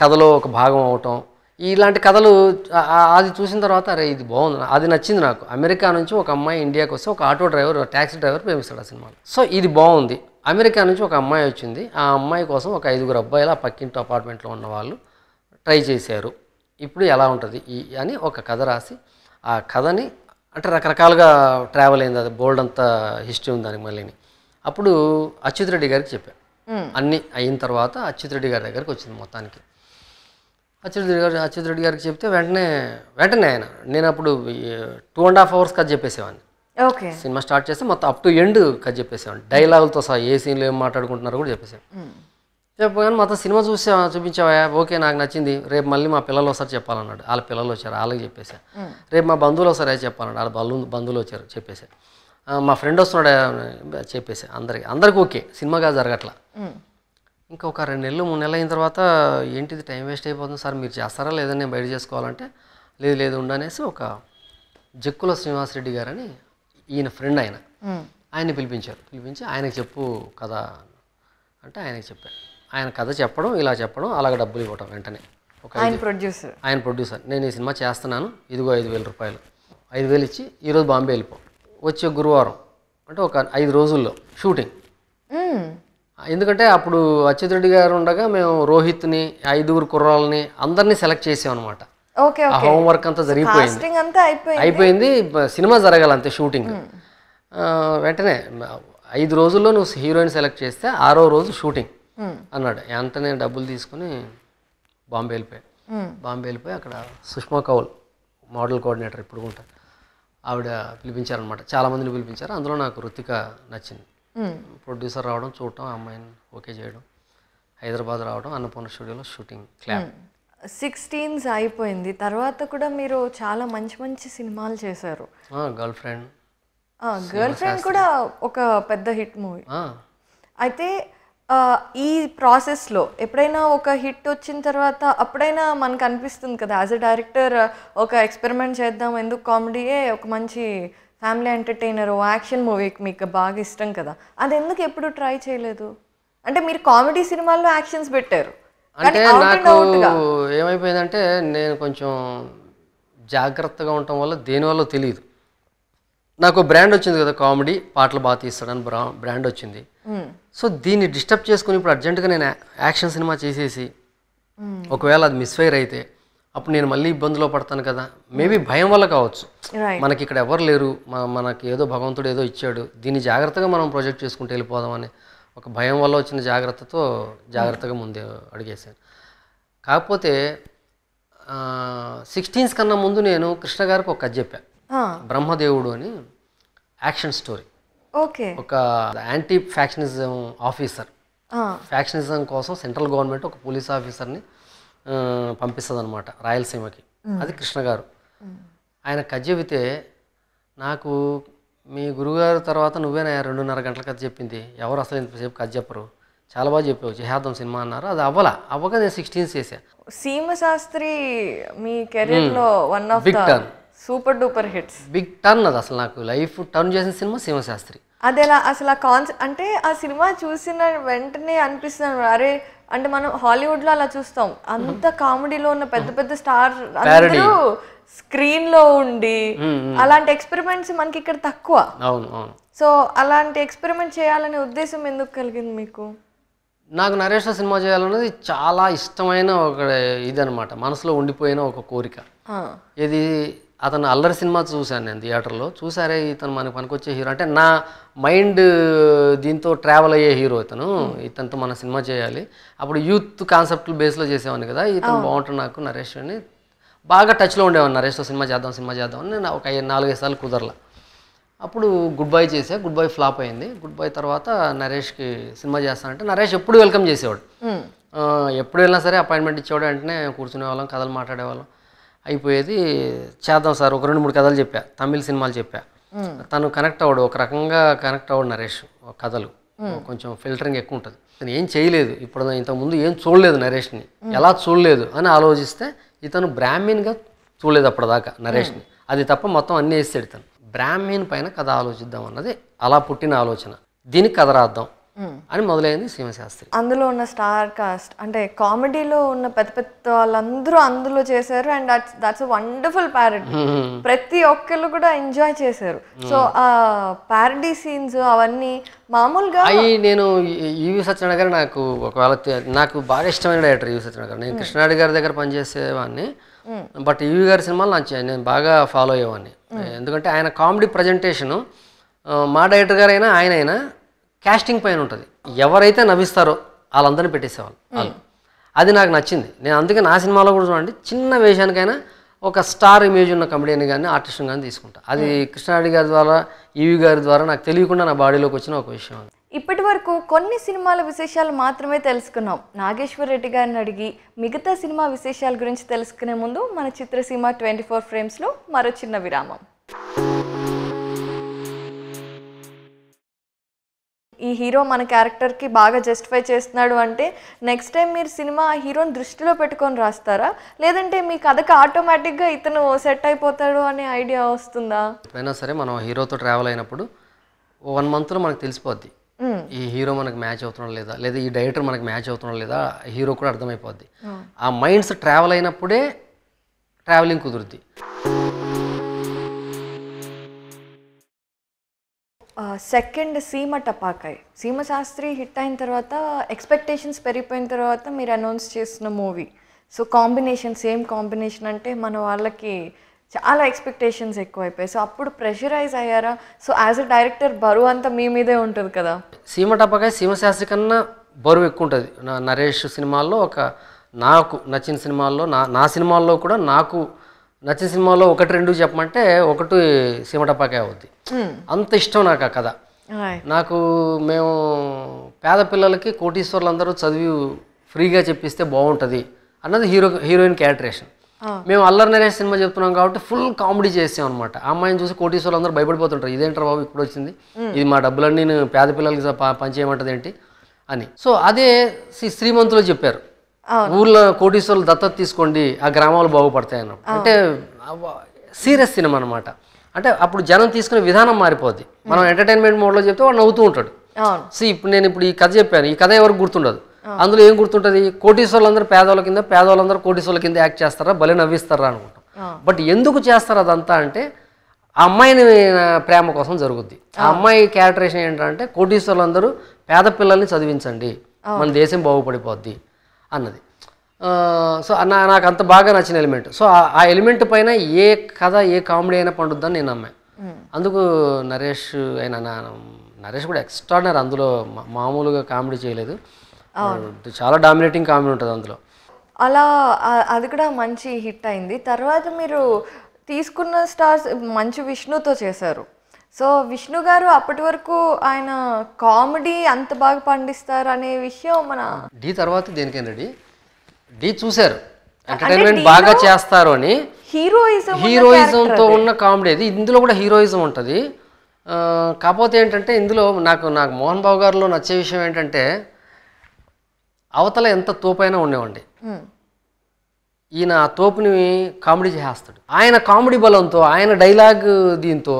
కథలో ఒక భాగం అవటం ఇలాంటి కథలు అది చూసిన తర్వాత అరే ఇది బాగుంది అది నచ్చింది నాకు. అమెరికా నుంచి ఒక అమ్మాయి ఇండియాకి వస్తే ఒక ఆటో డ్రైవర్ ట్యాక్సీ డ్రైవర్ ప్రేమిస్తాడు ఆ సినిమాలో. సో ఇది బాగుంది. అమెరికా నుంచి ఒక అమ్మాయి వచ్చింది. ఆ అమ్మాయి కోసం ఒక ఐదుగురు అబ్బాయిలు ఆ పక్కింటి అపార్ట్మెంట్లో ఉన్న వాళ్ళు ట్రై చేశారు. ఇప్పుడు ఎలా ఉంటుంది? ఈ అని ఒక కథ రాసి ఆ కథని అంటే రకరకాలుగా ట్రావెల్ అయింది. అది బోల్డ్ అంత హిస్టరీ ఉంది దానికి మళ్ళీని. అప్పుడు అచ్యుత్ రెడ్డి గారికి చెప్పాను అన్నీ అయిన తర్వాత అచ్యుత్ రెడ్డి గారి దగ్గరికి వచ్చింది మొత్తానికి. అచ్యుత్ రెడ్డి గారు అచ్యుత్ రెడ్డి గారికి చెప్తే వెంటనే వెంటనే ఆయన నేను అప్పుడు టూ అండ్ హాఫ్ అవర్స్ కథ చెప్పేసేవాడిని ఓకే. సినిమా స్టార్ట్ చేస్తే మొత్తం అప్ టు ఎండ్ కథ చెప్పేసేవాడిని డైలాగులతో సహా ఏ సీన్లో ఏం మాట్లాడుకుంటున్నారో కూడా చెప్పేసాను చెప్పగానే మొత్తం సినిమా చూసా చూపించావా? ఓకే నాకు నచ్చింది. రేపు మళ్ళీ మా పిల్లలు ఒకసారి చెప్పాలన్నాడు. వాళ్ళ పిల్లలు వచ్చారు వాళ్ళకి చెప్పేసా. రేపు మా బంధువులు ఒకసారి చెప్పాలన్నాడు. వాళ్ళ బంధువులు బంధువులు వచ్చారు చెప్పేసా. ఆ, మా ఫ్రెండ్ వస్తున్నాడు చెప్పేసా. అందరికి అందరికి ఓకే సినిమాగా జరగట్లా. ఇంకా ఒక రెండు నెలలు మూడు నెలలు అయిన తర్వాత ఏంటిది టైం వేస్ట్ అయిపోతుంది సార్ మీరు చేస్తారా లేదని నేను బయట చేసుకోవాలంటే? లేదు లేదు ఉండనేసి ఒక జక్కుల శ్రీనివాసరెడ్డి గారని ఈయన ఫ్రెండ్ ఆయన. ఆయన్ని పిలిపించారు. పిలిపించి ఆయనకి చెప్పు కథ అంటే ఆయనకి చెప్పాను ఆయన కథ చెప్పడం ఇలా చెప్పడం అలాగ డబ్బులు ఇవ్వటం వెంటనే. ఒక ఆయన ప్రొడ్యూసర్ ఆయన ప్రొడ్యూసర్ నేను ఈ సినిమా చేస్తున్నాను ఇదిగో ఐదు వేల రూపాయలు. ఐదు వేలు ఇచ్చి ఈరోజు బాంబే వెళ్ళిపో. వచ్చే గురువారం అంటే ఒక ఐదు రోజుల్లో షూటింగ్. ఎందుకంటే అప్పుడు అచ్యుత్ రెడ్డి గారు ఉండగా మేము రోహిత్ని ఐదుగురు కుర్రాలని అందరినీ సెలెక్ట్ చేసాం అనమాట ఓకే ఆ హోంవర్క్ అంతా జరిగిపోయింది. అయిపోయింది. సినిమా జరగాలి అంతే షూటింగ్ వెంటనే ఐదు రోజుల్లో నువ్వు హీరోయిన్ సెలెక్ట్ చేస్తే ఆరో రోజు షూటింగ్ అన్నాడు. వెంటనే డబ్బులు తీసుకుని బాంబే వెళ్ళిపోయాయి బాంబే వెళ్ళిపోయి అక్కడ సుష్మా కౌల్ మోడల్ కోఆర్డినేటర్ ఇప్పుడు ఉంటారు ఆవిడ పిలిపించారనమాట చాలామందిని పిలిపించారు. అందులో నాకు రుతిక నచ్చింది. ప్రొడ్యూసర్ రావడం చూడటం అమ్మాయిని ఓకే చేయడం హైదరాబాద్ రావడం అన్నపూర్ణ స్టూడియోలో షూటింగ్ క్లాప్. సిక్స్టీన్స్ అయిపోయింది. తర్వాత కూడా మీరు చాలా మంచి మంచి సినిమాలు చేశారు. గర్ల్ ఫ్రెండ్ గర్ల్ ఫ్రెండ్ కూడా ఒక పెద్ద హిట్ మూవీ. అయితే ఈ ప్రాసెస్లో ఎప్పుడైనా ఒక హిట్ వచ్చిన తర్వాత అప్పుడైనా మనకు అనిపిస్తుంది కదా యాజ్ ఎ డైరెక్టర్ ఒక ఎక్స్పెరిమెంట్ చేద్దాం ఎందుకు కామెడీయే ఒక మంచి ఫ్యామిలీ ఎంటర్టైనర్ యాక్షన్ మూవీ మీకు బాగా ఇష్టం కదా. అది ఎందుకు ఎప్పుడు ట్రై చేయలేదు? అంటే మీరు కామెడీ సినిమాల్లో యాక్షన్స్ పెట్టారు. అంటే నాకు ఏమైపోయిందంటే నేను కొంచెం జాగ్రత్తగా ఉండటం వల్ల దేనివల్ల తెలియదు. నాకు బ్రాండ్ వచ్చింది కదా కామెడీ పాటలు బాగా తీస్తాడని బ్రా బ్రాండ్ వచ్చింది. సో దీన్ని డిస్టర్బ్ చేసుకుని ఇప్పుడు అర్జెంటుగా నేను యాక్షన్ సినిమా చేసేసి ఒకవేళ అది మిస్ఫైర్ అయితే అప్పుడు నేను మళ్ళీ ఇబ్బందిలో పడతాను కదా. మేబీ భయం వల్ల కావచ్చు. మనకి ఇక్కడ ఎవరు లేరు మన మనకి ఏదో భగవంతుడు ఏదో ఇచ్చాడు దీన్ని జాగ్రత్తగా మనం ప్రొజెక్ట్ చేసుకుంటూ వెళ్ళిపోదామని ఒక భయం వల్ల వచ్చిన జాగ్రత్తతో జాగ్రత్తగా ముందే అడిగేశాను. కాకపోతే సిక్స్టీన్స్ కన్నా ముందు నేను కృష్ణ గారికి ఒక కథ చెప్పా. బ్రహ్మదేవుడు అని యాక్షన్ స్టోరీ. ఓకే. ఒక యాంటీ ఫ్యాక్షనిజం ఆఫీసర్. ఫ్యాక్షనిజం కోసం సెంట్రల్ గవర్నమెంట్ ఒక పోలీస్ ఆఫీసర్ని పంపిస్తుంది అనమాట రాయలసీమకి. అది కృష్ణ గారు. ఆయన కథ చెబితే నాకు మీ గురుగారు తర్వాత నువ్వేనా రెండున్నర గంటల కథ చెప్పింది? ఎవరు అసలు ఇంతసేపు కథ చెప్పరు? చాలా బాగా చెప్పావు చేద్దాం సినిమా అన్నారు. అది అవ్వలా. అవ్వక నేను సిక్స్టీన్స్ చేశా. సీమ శాస్త్రి మీ కెరీర్లో one of the turn. Super duper hits. Big turn అది అసలు నాకు. లైఫ్ టర్న్ చేసిన సినిమా శివశాస్త్రి అది ఎలా అసలు ఆ కాన్సెప్ట్ అంటే ఆ సినిమా చూసిన వెంటనే అనిపిస్తుంది అరే అంటే మనం హాలీవుడ్లో అలా చూస్తాం. అంత కామెడీలో ఉన్న పెద్ద పెద్ద స్టార్ అందరూ స్క్రీన్లో ఉండి అలాంటి ఎక్స్పెరిమెంట్స్ మనకి ఇక్కడ తక్కువ. అవును అవును. సో అలాంటి ఎక్స్పెరిమెంట్ చేయాలనే ఉద్దేశం ఎందుకు కలిగింది మీకు? నాకు నరేష్ సినిమా చేయాలన్నది చాలా ఇష్టమైన ఒక ఇదనమాట మనసులో ఉండిపోయిన ఒక కోరిక. ఇది అతను అల్లరి సినిమా చూశాను నేను థియేటర్లో. చూసారే ఇతను మనకు పనికొచ్చే హీరో. అంటే నా మైండ్ దీంతో ట్రావెల్ అయ్యే హీరో ఇతను. ఇతనితో మన సినిమా చేయాలి. అప్పుడు యూత్ కాన్సెప్ట్ బేస్లో చేసేవాడిని కదా. ఇతను బాగుంటుంది నాకు నరేష్ అని బాగా టచ్లో ఉండేవాడిని నరేష్తో సినిమా చేద్దాం సినిమా చేద్దాం అని నేను ఒక ఐదు నాలుగైదు సార్లు కుదరలా. అప్పుడు గుడ్ బై చేసా. గుడ్ బై ఫ్లాప్ అయింది. గుడ్ బై తర్వాత నరేష్కి సినిమా చేస్తానంటే నరేష్ ఎప్పుడు వెల్కమ్ చేసేవాడు. ఎప్పుడు వెళ్ళినా సరే అపాయింట్మెంట్ ఇచ్చేవాడు. వెంటనే కూర్చునే వాళ్ళం కథలు మాట్లాడేవాళ్ళం. అయిపోయేది చేద్దాం సార్ ఒక రెండు మూడు కథలు చెప్పా తమిళ సినిమాలు చెప్పా. తను కనెక్ట్ అవ్వడు ఒక రకంగా కనెక్ట్ అవ్వడు నరేష్ ఒక కథలు. కొంచెం ఫిల్టరింగ్ ఎక్కువ ఉంటుంది. తను ఏం చేయలేదు ఇప్పుడు ఇంతకుముందు ఏం చూడలేదు నరేష్ని. ఎలా చూడలేదు అని ఆలోచిస్తే ఇతను బ్రాహ్మణ్గా చూడలేదు అప్పటిదాకా నరేష్ని. అది తప్ప మొత్తం అన్నీ వేసాడు తను. బ్రాహ్మణ్ పైన కథ ఆలోచిద్దాం అన్నది అలా పుట్టిన ఆలోచన. దీనికి కథ రాద్దాం. అని మొదలైంది శివశాస్త్రి అందులో ఉన్న స్టార్ కాస్ట్ అంటే కామెడీలో ఉన్న పెద్ద పెద్ద వాళ్ళందరూ అందులో చేశారు and that's that's wonderful parody ప్రతి ఒక్కళ్ళు కూడా ఎంజాయ్ చేశారు. సో ఆ ప్యారడీ సీన్స్ అవన్నీ మామూలుగా అవి నేను ఈవి సత్యనారాయణ గారు నాకు ఒకవేళ నాకు బాగా ఇష్టమైన డైరెక్టర్ ఈవి సత్యనారాయణ గారు. నేను కృష్ణారెడ్డి గారి దగ్గర పనిచేసేవాడిని బట్ ఈవి గారి సినిమాలు నాకు చే- నేను బాగా ఫాలో అయ్యేవాడిని ఎందుకంటే ఆయన కామెడీ ప్రజెంటేషను మా డైరెక్టర్ గారు అయినా ఆయన అయినా కాస్టింగ్ పైన ఉంటుంది. ఎవరైతే నవ్విస్తారో వాళ్ళందరినీ పెట్టేసేవాళ్ళు వాళ్ళు. అది నాకు నచ్చింది. నేను అందుకే నా సినిమాలో కూడా చూడండి చిన్న వేషానికైనా ఒక స్టార్ ఇమేజ్ ఉన్న కమెడియన్ కానీ ఆర్టిస్ట్ని కానీ తీసుకుంటా. అది కృష్ణారెడ్డి గారి ద్వారా ఈవి గారి ద్వారా నాకు తెలియకుండా నా బాడీలోకి వచ్చిన ఒక విషయం ఇప్పటి వరకు కొన్ని సినిమాల విశేషాలు మాత్రమే తెలుసుకున్నాం. నాగేశ్వర్ రెడ్డి గారిని అడిగి మిగతా సినిమా విశేషాల గురించి తెలుసుకునే ముందు మన చిత్రసీమ ట్వంటీ ఫోర్ ఫ్రేమ్స్లో మరో చిన్న విరామం. ఈ హీరో మన క్యారెక్టర్కి బాగా జస్టిఫై చేస్తున్నాడు అంటే నెక్స్ట్ టైం మీరు సినిమా హీరోని దృష్టిలో పెట్టుకొని రాస్తారా? లేదంటే మీ కథకి ఆటోమేటిక్గా ఇతను సెట్ అయిపోతాడు అనే ఐడియా వస్తుందా? ఎప్పుడైనా సరే మనం హీరోతో ట్రావెల్ అయినప్పుడు వన్ మంత్లో మనకు తెలిసిపోద్ది. ఈ హీరో మనకు మ్యాచ్ అవుతున్నాడు లేదా లేదా ఈ డైరెక్టర్ మనకు మ్యాచ్ అవుతున్నాడు లేదా హీరో కూడా అర్థమైపోద్ది. ఆ మైండ్స్ ట్రావెల్ అయినప్పుడే ట్రావెలింగ్ కుదురుద్ది. సెకండ్ సీమ టపాకాయ్. సీమ శాస్త్రి హిట్ అయిన తర్వాత ఎక్స్పెక్టేషన్స్ పెరిగిపోయిన తర్వాత మీరు అనౌన్స్ చేసిన movie so combination same combination అంటే మన వాళ్ళకి చాలా ఎక్స్పెక్టేషన్స్ ఎక్కువైపోయాయి. సో అప్పుడు ప్రెషరైజ్ అయ్యారా? సో యాజ్ అ డైరెక్టర్ బరువు అంతా మీ మీదే ఉంటుంది కదా? సీమ టపాకాయ్ సీమ శాస్త్రి కన్నా బరువు ఎక్కువ ఉంటుంది నా నరేష్ సినిమాల్లో ఒక నాకు నచ్చిన సినిమాల్లో నా నా సినిమాల్లో కూడా నాకు నచ్చిన సినిమాల్లో ఒకటి రెండు చెప్పమంటే ఒకటి సీమ టపాకాయ అవుద్ది అంత ఇష్టం నాకు ఆ కథ. నాకు మేము పేద పిల్లలకి కోటీశ్వర్లందరూ చదివి ఫ్రీగా చెప్పిస్తే బాగుంటుంది అన్నది హీరో హీరోయిన్ క్యారెక్టరేషన్. మేము అల్లరి నరేష్ సినిమా చెప్తున్నాం కాబట్టి ఫుల్ కామెడీ చేసాం అనమాట అమ్మాయిని చూసి కోటీశ్వర్లు అందరూ భయపడిపోతుంటారు ఇదేంటారు బాబు ఇప్పుడు వచ్చింది? ఇది మా డబ్బులన్నీ నేను పేద పిల్లలకి స- ప- పంచేయమంటది ఏంటి అని. సో అదే శ్రీ శ్రీమంతులు చెప్పారు. ఊర్లో కోటీశ్వర్లు దత్తత తీసుకోండి ఆ గ్రామాలు బాగుపడతాయి అన్న అంటే సీరియస్ సినిమా అనమాట అంటే అప్పుడు జనం తీసుకునే విధానం మారిపోద్ది. మనం ఎంటర్టైన్మెంట్ మోడ్లో చెప్తే వాడు నవ్వుతూ ఉంటాడు. సో ఇప్పుడు నేను ఇప్పుడు ఈ కథ చెప్పాను. ఈ కథ ఎవరికి గుర్తుండదు? అందులో ఏం గుర్తుంటుంది? కోటీశ్వర్లందరూ పేదవాళ్ళ కింద పేదవాళ్ళందరూ కోటీశ్వర్ల కింద యాక్ట్ చేస్తారా? భలే నవ్విస్తారా అనుకుంటాం. బట్ ఎందుకు చేస్తారు అదంతా అంటే ఆ అమ్మాయిని ప్రేమ కోసం జరుగుద్ది. ఆ అమ్మాయి క్యారెక్టరేషన్ ఏంటంటే కోటీశ్వర్లందరూ పేద పిల్లల్ని చదివించండి. మన దేశం బాగుపడిపోద్ది. అన్నది. సో నా నాకు అంత బాగా నచ్చిన ఎలిమెంట్ సో ఆ- ఎలిమెంట్ పైన ఏ కథ ఏ కామెడీ అయినా పండుద్దని నేను నమ్మా. అందుకు నరేష్ అయినా నరేష్ కూడా ఎక్స్ట్రాడినరీ అందులో మామూలుగా కామెడీ చేయలేదు. చాలా డామినేటింగ్ కామెడీ ఉంటుంది అందులో. అలా అది కూడా మంచి హిట్ అయింది. తర్వాత మీరు తీసుకున్న స్టార్స్ మంచు విష్ణుతో చేశారు. సో విష్ణు గారు అప్పటి వరకు ఆయన కామెడీ అంత బాగా పండిస్తారు అనే విషయం మన డి తర్వాత దేనికైనా డి చూశారు. ఎంటర్టైన్మెంట్ బాగా చేస్తారు అని. హీరోయిజం హీరోయిజంతో ఉన్న కామెడీ అది. ఇందులో కూడా హీరోయిజం ఉంటుంది. కాకపోతే ఏంటంటే ఇందులో నాకు నాకు మోహన్ బాబు గారిలో నచ్చే విషయం ఏంటంటే అవతల ఎంత తోపైనా ఉండేవండి ఈయన ఆ తోపుని కామెడీ చేస్తాడు ఆయన కామెడీ బలంతో ఆయన డైలాగ్ దీంతో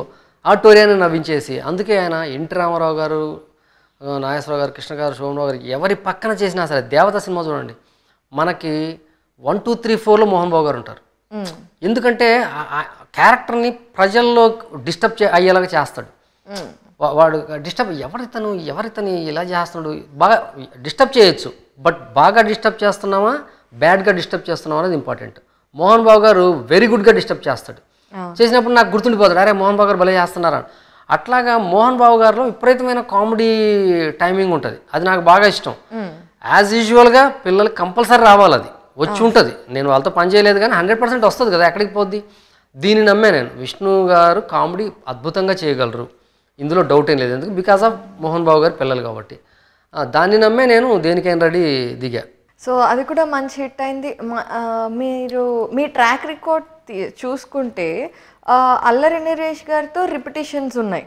ఆటోరియాని నవ్వించేసి అందుకే ఆయన ఎన్టీ రామారావు గారు నాగేశ్వరరావు గారు కృష్ణ గారు శోభనరావు గారు ఎవరి పక్కన చేసినా సరే దేవత సినిమా చూడండి. మనకి వన్ టూ త్రీ ఫోర్లో మోహన్ బాబు గారు ఉంటారు. ఎందుకంటే క్యారెక్టర్ని ప్రజల్లో డిస్టర్బ్ చే అయ్యేలాగా చేస్తాడు. వాడు డిస్టర్బ్ ఎవరితను ఎవరితని ఇలా చేస్తున్నాడు బాగా డిస్టర్బ్ చేయొచ్చు బట్ బాగా డిస్టర్బ్ చేస్తున్నామా బ్యాడ్గా డిస్టర్బ్ చేస్తున్నామా అనేది ఇంపార్టెంట్. మోహన్ బాబు గారు వెరీ గుడ్గా డిస్టర్బ్ చేస్తాడు. చేసినప్పుడు నాకు గుర్తుండిపోతాడు. అరే మోహన్ బాబు గారు భలే చేస్తున్నారు అట్లాగా మోహన్ బాబు గారిలో విపరీతమైన కామెడీ టైమింగ్ ఉంటుంది. అది నాకు బాగా ఇష్టం. యాజ్ యూజువల్గా పిల్లలకి కంపల్సరీ రావాలి అది. వచ్చి ఉంటుంది. నేను వాళ్ళతో పని చేయలేదు కానీ హండ్రెడ్ పర్సెంట్ వస్తుంది కదా ఎక్కడికి పోద్ది? దీన్ని నమ్మే నేను. విష్ణు గారు కామెడీ అద్భుతంగా చేయగలరు. ఇందులో డౌట్ ఏం లేదు. ఎందుకు? బికాస్ ఆఫ్ మోహన్ బాబు గారి పిల్లలు కాబట్టి. దాన్ని నమ్మే నేను దేనికైనా రెడీ దిగా. సో అది కూడా మంచి హిట్ అయింది. మీరు మీ ట్రాక్ రికార్డ్ చూసుకుంటే ఆ, అల్లరి నరేష్ గారితో రిపిటేషన్స్ ఉన్నాయి.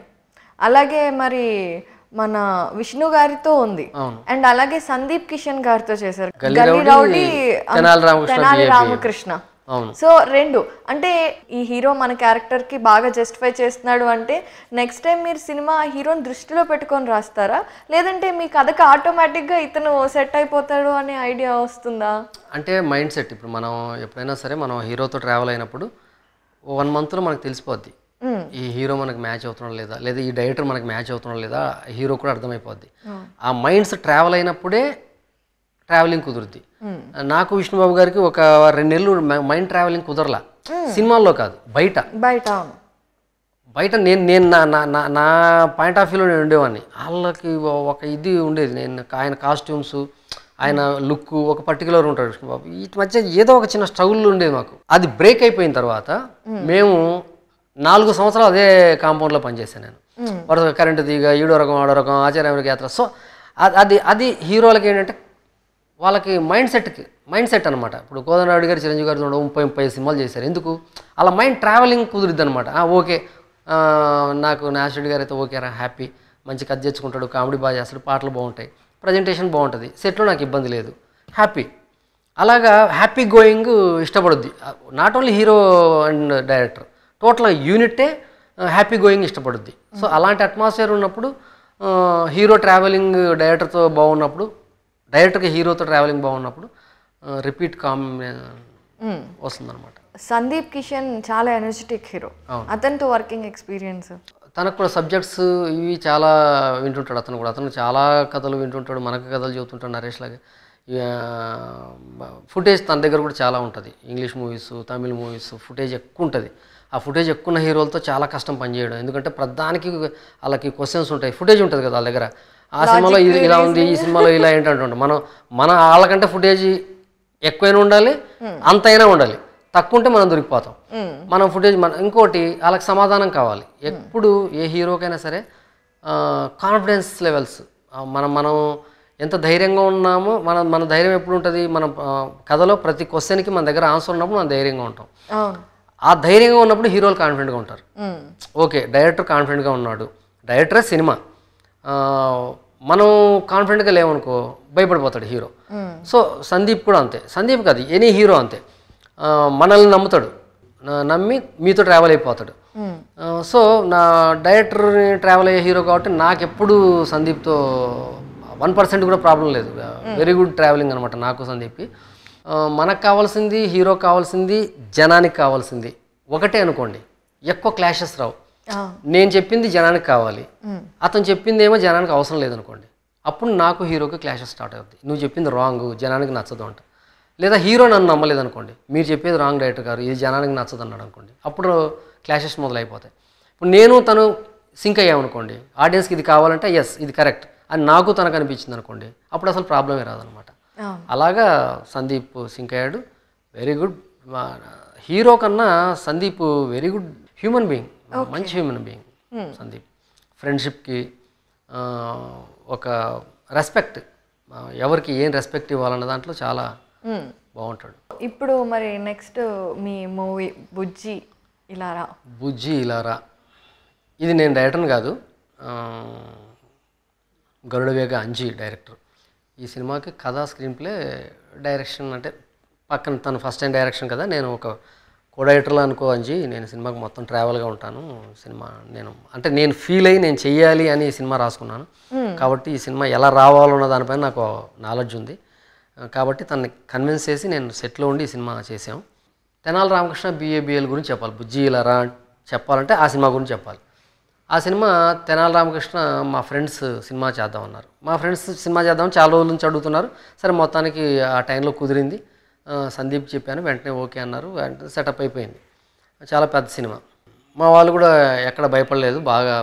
అలాగే మరి మన విష్ణు గారితో ఉంది. అండ్ అలాగే సందీప్ కిషన్ గారితో చేశారు. గల్లీ రౌడీ తెనాలి రామకృష్ణ. సో రెండు. అంటే ఈ హీరో మన క్యారెక్టర్కి బాగా జస్టిఫై చేస్తున్నాడు అంటే నెక్స్ట్ టైం మీరు సినిమా హీరోని దృష్టిలో పెట్టుకొని రాస్తారా? లేదంటే మీ కథకి ఆటోమేటిక్గా ఇతను సెట్ అయిపోతాడు అనే ఐడియా వస్తుందా? అంటే మైండ్ సెట్. ఇప్పుడు మనం ఎప్పుడైనా సరే మనం హీరోతో ట్రావెల్ అయినప్పుడు వన్ మంత్లో మనకు తెలిసిపోద్ది. ఈ హీరో మనకు మ్యాచ్ అవుతున్నాడు లేదా? లేదా ఈ డైరెక్టర్ మనకు మ్యాచ్ అవుతున్నాడు లేదా? హీరో కూడా అర్థమైపోద్ది. ఆ మైండ్స్ ట్రావెల్ అయినప్పుడే ట్రావెలింగ్ కుదురుద్ది. నాకు విష్ణుబాబు గారికి ఒక రెండు నెలలు మైండ్ ట్రావెలింగ్ కుదరలా. సినిమాల్లో కాదు బయట. బయట బయట నేను నేను నా నా నా పాయింట్ ఆఫ్ వ్యూలో నేను ఉండేవాడిని. వాళ్ళకి ఒక ఇది ఉండేది నేను ఆయన కాస్ట్యూమ్స్ ఆయన లుక్ ఒక పర్టికులర్ ఉంటాడు విష్ణుబాబు. వీటి మధ్య ఏదో ఒక చిన్న స్ట్రగుల్ ఉండేది మాకు. అది బ్రేక్ అయిపోయిన తర్వాత మేము. నాలుగు సంవత్సరాలు అదే కాంపౌండ్లో పనిచేశాను నేను. వరుస కరెంటు తీగ ఈడో రకం ఆడో రకం ఆచార్య యాత్ర. సో అది అది అది హీరోలకి ఏంటంటే వాళ్ళకి మైండ్ సెట్కి మైండ్ సెట్ అనమాట ఇప్పుడు కోదండరాడు గారు చిరంజీవి గారు చూడండి ముప్పై ముప్పై సినిమాలు చేశారు. ఎందుకు? అలా మైండ్ ట్రావెలింగ్ కుదిరిద్ది అనమాట ఓకే. నాకు నాసిరెడ్డి గారు అయితే ఓకేరా హ్యాపీ మంచి కథ తెచ్చుకుంటాడు కామెడీ బాగా చేస్తాడు పాటలు బాగుంటాయి. ప్రజెంటేషన్ బాగుంటుంది. సెట్లో నాకు ఇబ్బంది లేదు. హ్యాపీ అలాగా happy going ఇష్టపడుద్ది. Not only hero and director total యూనిట్టే happy going ఇష్టపడుద్ది. సో అలాంటి అట్మాస్ఫియర్ ఉన్నప్పుడు హీరో ట్రావెలింగ్ డైరెక్టర్తో బాగున్నప్పుడు డైరెక్ట్గా హీరోతో ట్రావెలింగ్ బాగున్నప్పుడు రిపీట్ కామ్ వస్తుందన్నమాట. సందీప్ కిషన్ చాలా ఎనర్జెటిక్ హీరో. అతనితో వర్కింగ్ ఎక్స్పీరియన్స్? తనకు కూడా సబ్జెక్ట్స్ ఇవి చాలా వింటుంటాడు. అతను కూడా అతను చాలా కథలు వింటుంటాడు మనకు కథలు చెబుతుంటాడు నరేష్ లాగా. ఫుటేజ్ తన దగ్గర కూడా చాలా ఉంటుంది. English movies Tamil movies footage ఎక్కువ ఉంటుంది. ఆ ఫుటేజ్ ఎక్కువ ఉన్న హీరోలతో చాలా కష్టం పనిచేయడం. ఎందుకంటే ప్రధానికి వాళ్ళకి క్వశ్చన్స్ ఉంటాయి. ఫుటేజ్ ఉంటుంది కదా వాళ్ళ దగ్గర. ఆ సినిమాలో ఇది ఇలా ఉంది ఈ సినిమాలో ఇలా ఏంటంటుంటాం మనం మన వాళ్ళకంటే ఫుటేజ్ ఎక్కువైనా ఉండాలి అంతైనా ఉండాలి. తక్కువ ఉంటే మనం దొరికిపోతాం. మనం ఫుటేజ్ మన ఇంకోటి వాళ్ళకి సమాధానం కావాలి. ఎప్పుడు ఏ హీరోకైనా సరే కాన్ఫిడెన్స్ లెవెల్స్ మనం మనం ఎంత ధైర్యంగా ఉన్నామో మన మన ధైర్యం ఎప్పుడు ఉంటుంది? మన కథలో ప్రతి క్వశ్చన్కి మన దగ్గర ఆన్సర్ ఉన్నప్పుడు మనం ధైర్యంగా ఉంటాం. ఆ. ధైర్యంగా ఉన్నప్పుడు హీరోలు కాన్ఫిడెంట్గా ఉంటారు. ఓకే డైరెక్టర్ కాన్ఫిడెంట్గా ఉన్నాడు. డైరెక్టరే సినిమా. మనం కాన్ఫిడెంట్గా లేవనుకో భయపడిపోతాడు హీరో సో సందీప్ కూడా అంతే. సందీప్ కాదు ఎనీ హీరో అంతే. మనల్ని నమ్ముతాడు. నమ్మి మీతో ట్రావెల్ అయిపోతాడు. సో నా డైరెక్టర్ని ట్రావెల్ అయ్యే హీరో కాబట్టి నాకు ఎప్పుడు సందీప్తో వన్ పర్సెంట్ కూడా ప్రాబ్లం లేదు. వెరీ గుడ్ ట్రావెలింగ్ అనమాట నాకు సందీప్కి. మనకు కావాల్సింది హీరో కావాల్సింది జనానికి కావాల్సింది. ఒకటే అనుకోండి ఎక్కువ క్లాషెస్ రావు. నేను చెప్పింది జనానికి కావాలి. అతను చెప్పింది ఏమో జనానికి అవసరం లేదనుకోండి. అప్పుడు నాకు హీరోకి క్లాషెస్ స్టార్ట్ అవుతుంది నువ్వు చెప్పింది రాంగ్ జనానికి నచ్చదు అంట. లేదా హీరో నన్ను నమ్మలేదు అనుకోండి మీరు చెప్పేది రాంగ్ డైరెక్టర్ గారు ఇది జనానికి నచ్చదు అన్నాడు అనుకోండి అప్పుడు క్లాషెస్ మొదలైపోతాయి. ఇప్పుడు నేను తను సింక్ అయ్యామనుకోండి. ఆడియన్స్కి ఇది కావాలంటే ఎస్ ఇది కరెక్ట్. అని నాకు తనకు అనిపించింది అనుకోండి అప్పుడు అసలు ప్రాబ్లమే రాదనమాట. అలాగా సందీప్ సింక్ అయ్యాడు. వెరీ గుడ్ హీరో కన్నా Sandeep very good human being మంచి హ్యూమన్ బీయింగ్ సందీప్. ఫ్రెండ్షిప్కి ఒక రెస్పెక్ట్ ఎవరికి ఏం రెస్పెక్ట్ ఇవ్వాలన్న దాంట్లో చాలా మ్మ్. బాగుంటాడు. ఇప్పుడు మరి నెక్స్ట్ మీ మూవీ బుజ్జి ఇలా రా. బుజ్జి ఇలారా ఇది నేను డైరెక్టర్ని కాదు గరుడవేగ అంజి డైరెక్టర్ ఈ సినిమాకి కథ స్క్రీన్ ప్లే డైరెక్షన్ అంటే పక్కన తను ఫస్ట్ టైం డైరెక్షన్ కదా నేను ఒక కో డైరెక్టర్లో అనుకో అంజి నేను సినిమాకి మొత్తం ట్రావెల్గా ఉంటాను. సినిమా నేను అంటే నేను ఫీల్ అయ్యి నేను చెయ్యాలి అని ఈ సినిమా రాసుకున్నాను. కాబట్టి ఈ సినిమా ఎలా రావాలో అన్న దానిపైన నాకు నాలెడ్జ్ ఉంది. కాబట్టి తనని కన్విన్స్ చేసి నేను సెట్లో ఉండి ఈ సినిమా చేసాం తెనాలి రామకృష్ణ బిఏబిఎల్ గురించి చెప్పాలి. బుజ్జి ఇలా చెప్పాలంటే ఆ సినిమా గురించి చెప్పాలి. ఆ సినిమా తెనాలి రామకృష్ణ మా ఫ్రెండ్స్ సినిమా చేద్దామన్నారు. మా ఫ్రెండ్స్ సినిమా చేద్దామని చాలా రోజుల నుంచి అడుగుతున్నారు. సరే మొత్తానికి ఆ టైంలో కుదిరింది. సందీప్ చెప్పాను వెంటనే ఓకే అన్నారు వెంటనే సెటప్ అయిపోయింది. చాలా పెద్ద సినిమా. మా వాళ్ళు కూడా ఎక్కడ భయపడలేదు బాగా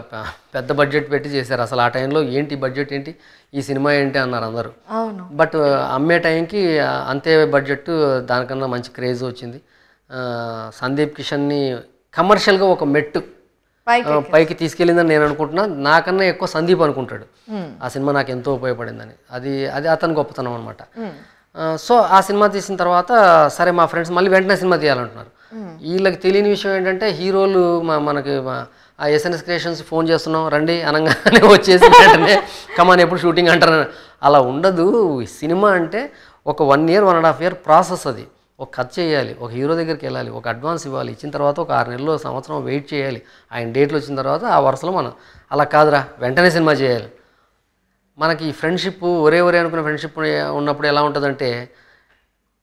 పెద్ద బడ్జెట్ పెట్టి చేశారు. అసలు ఆ టైంలో ఏంటి బడ్జెట్ ఏంటి ఈ సినిమా ఏంటి అన్నారు అందరూ. అవును. బట్ అమ్మే టైంకి అంతే బడ్జెట్ దానికన్నా మంచి క్రేజ్ వచ్చింది. సందీప్ కిషన్ని కమర్షియల్గా ఒక మెట్టు పైకి తీసుకెళ్ళిందని నేను అనుకుంటున్నా. నాకన్నా ఎక్కువ సందీప్ అనుకుంటాడు. ఆ సినిమా నాకు ఎంతో ఉపయోగపడిందని. అది అది అతని గొప్పతనం అనమాట సో ఆ సినిమా తీసిన తర్వాత సరే మా ఫ్రెండ్స్ మళ్ళీ వెంటనే సినిమా తీయాలంటున్నారు. వీళ్ళకి తెలియని విషయం ఏంటంటే హీరోలు మా మనకి ఆ ఎస్ఎన్ఎస్ క్రియేషన్స్ ఫోన్ చేస్తున్నాం రండి అనగానే వచ్చేసి వెంటనే కమాన్ ఎప్పుడు షూటింగ్ అంటారు? అలా ఉండదు. ఈ సినిమా అంటే ఒక one year one and half year process అది. ఒక ఖర్చు చేయాలి ఒక హీరో దగ్గరికి వెళ్ళాలి ఒక అడ్వాన్స్ ఇవ్వాలి ఇచ్చిన తర్వాత ఒక ఆరు నెలలు సంవత్సరం వెయిట్ చేయాలి. ఆయన డేట్లు వచ్చిన తర్వాత ఆ వరుసలో మనం అలా కాదురా వెంటనే సినిమా చేయాలి. మనకి ఈ ఫ్రెండ్షిప్ ఒరే ఒరే అనుకునే ఫ్రెండ్షిప్ ఉన్నప్పుడు ఎలా ఉంటుందంటే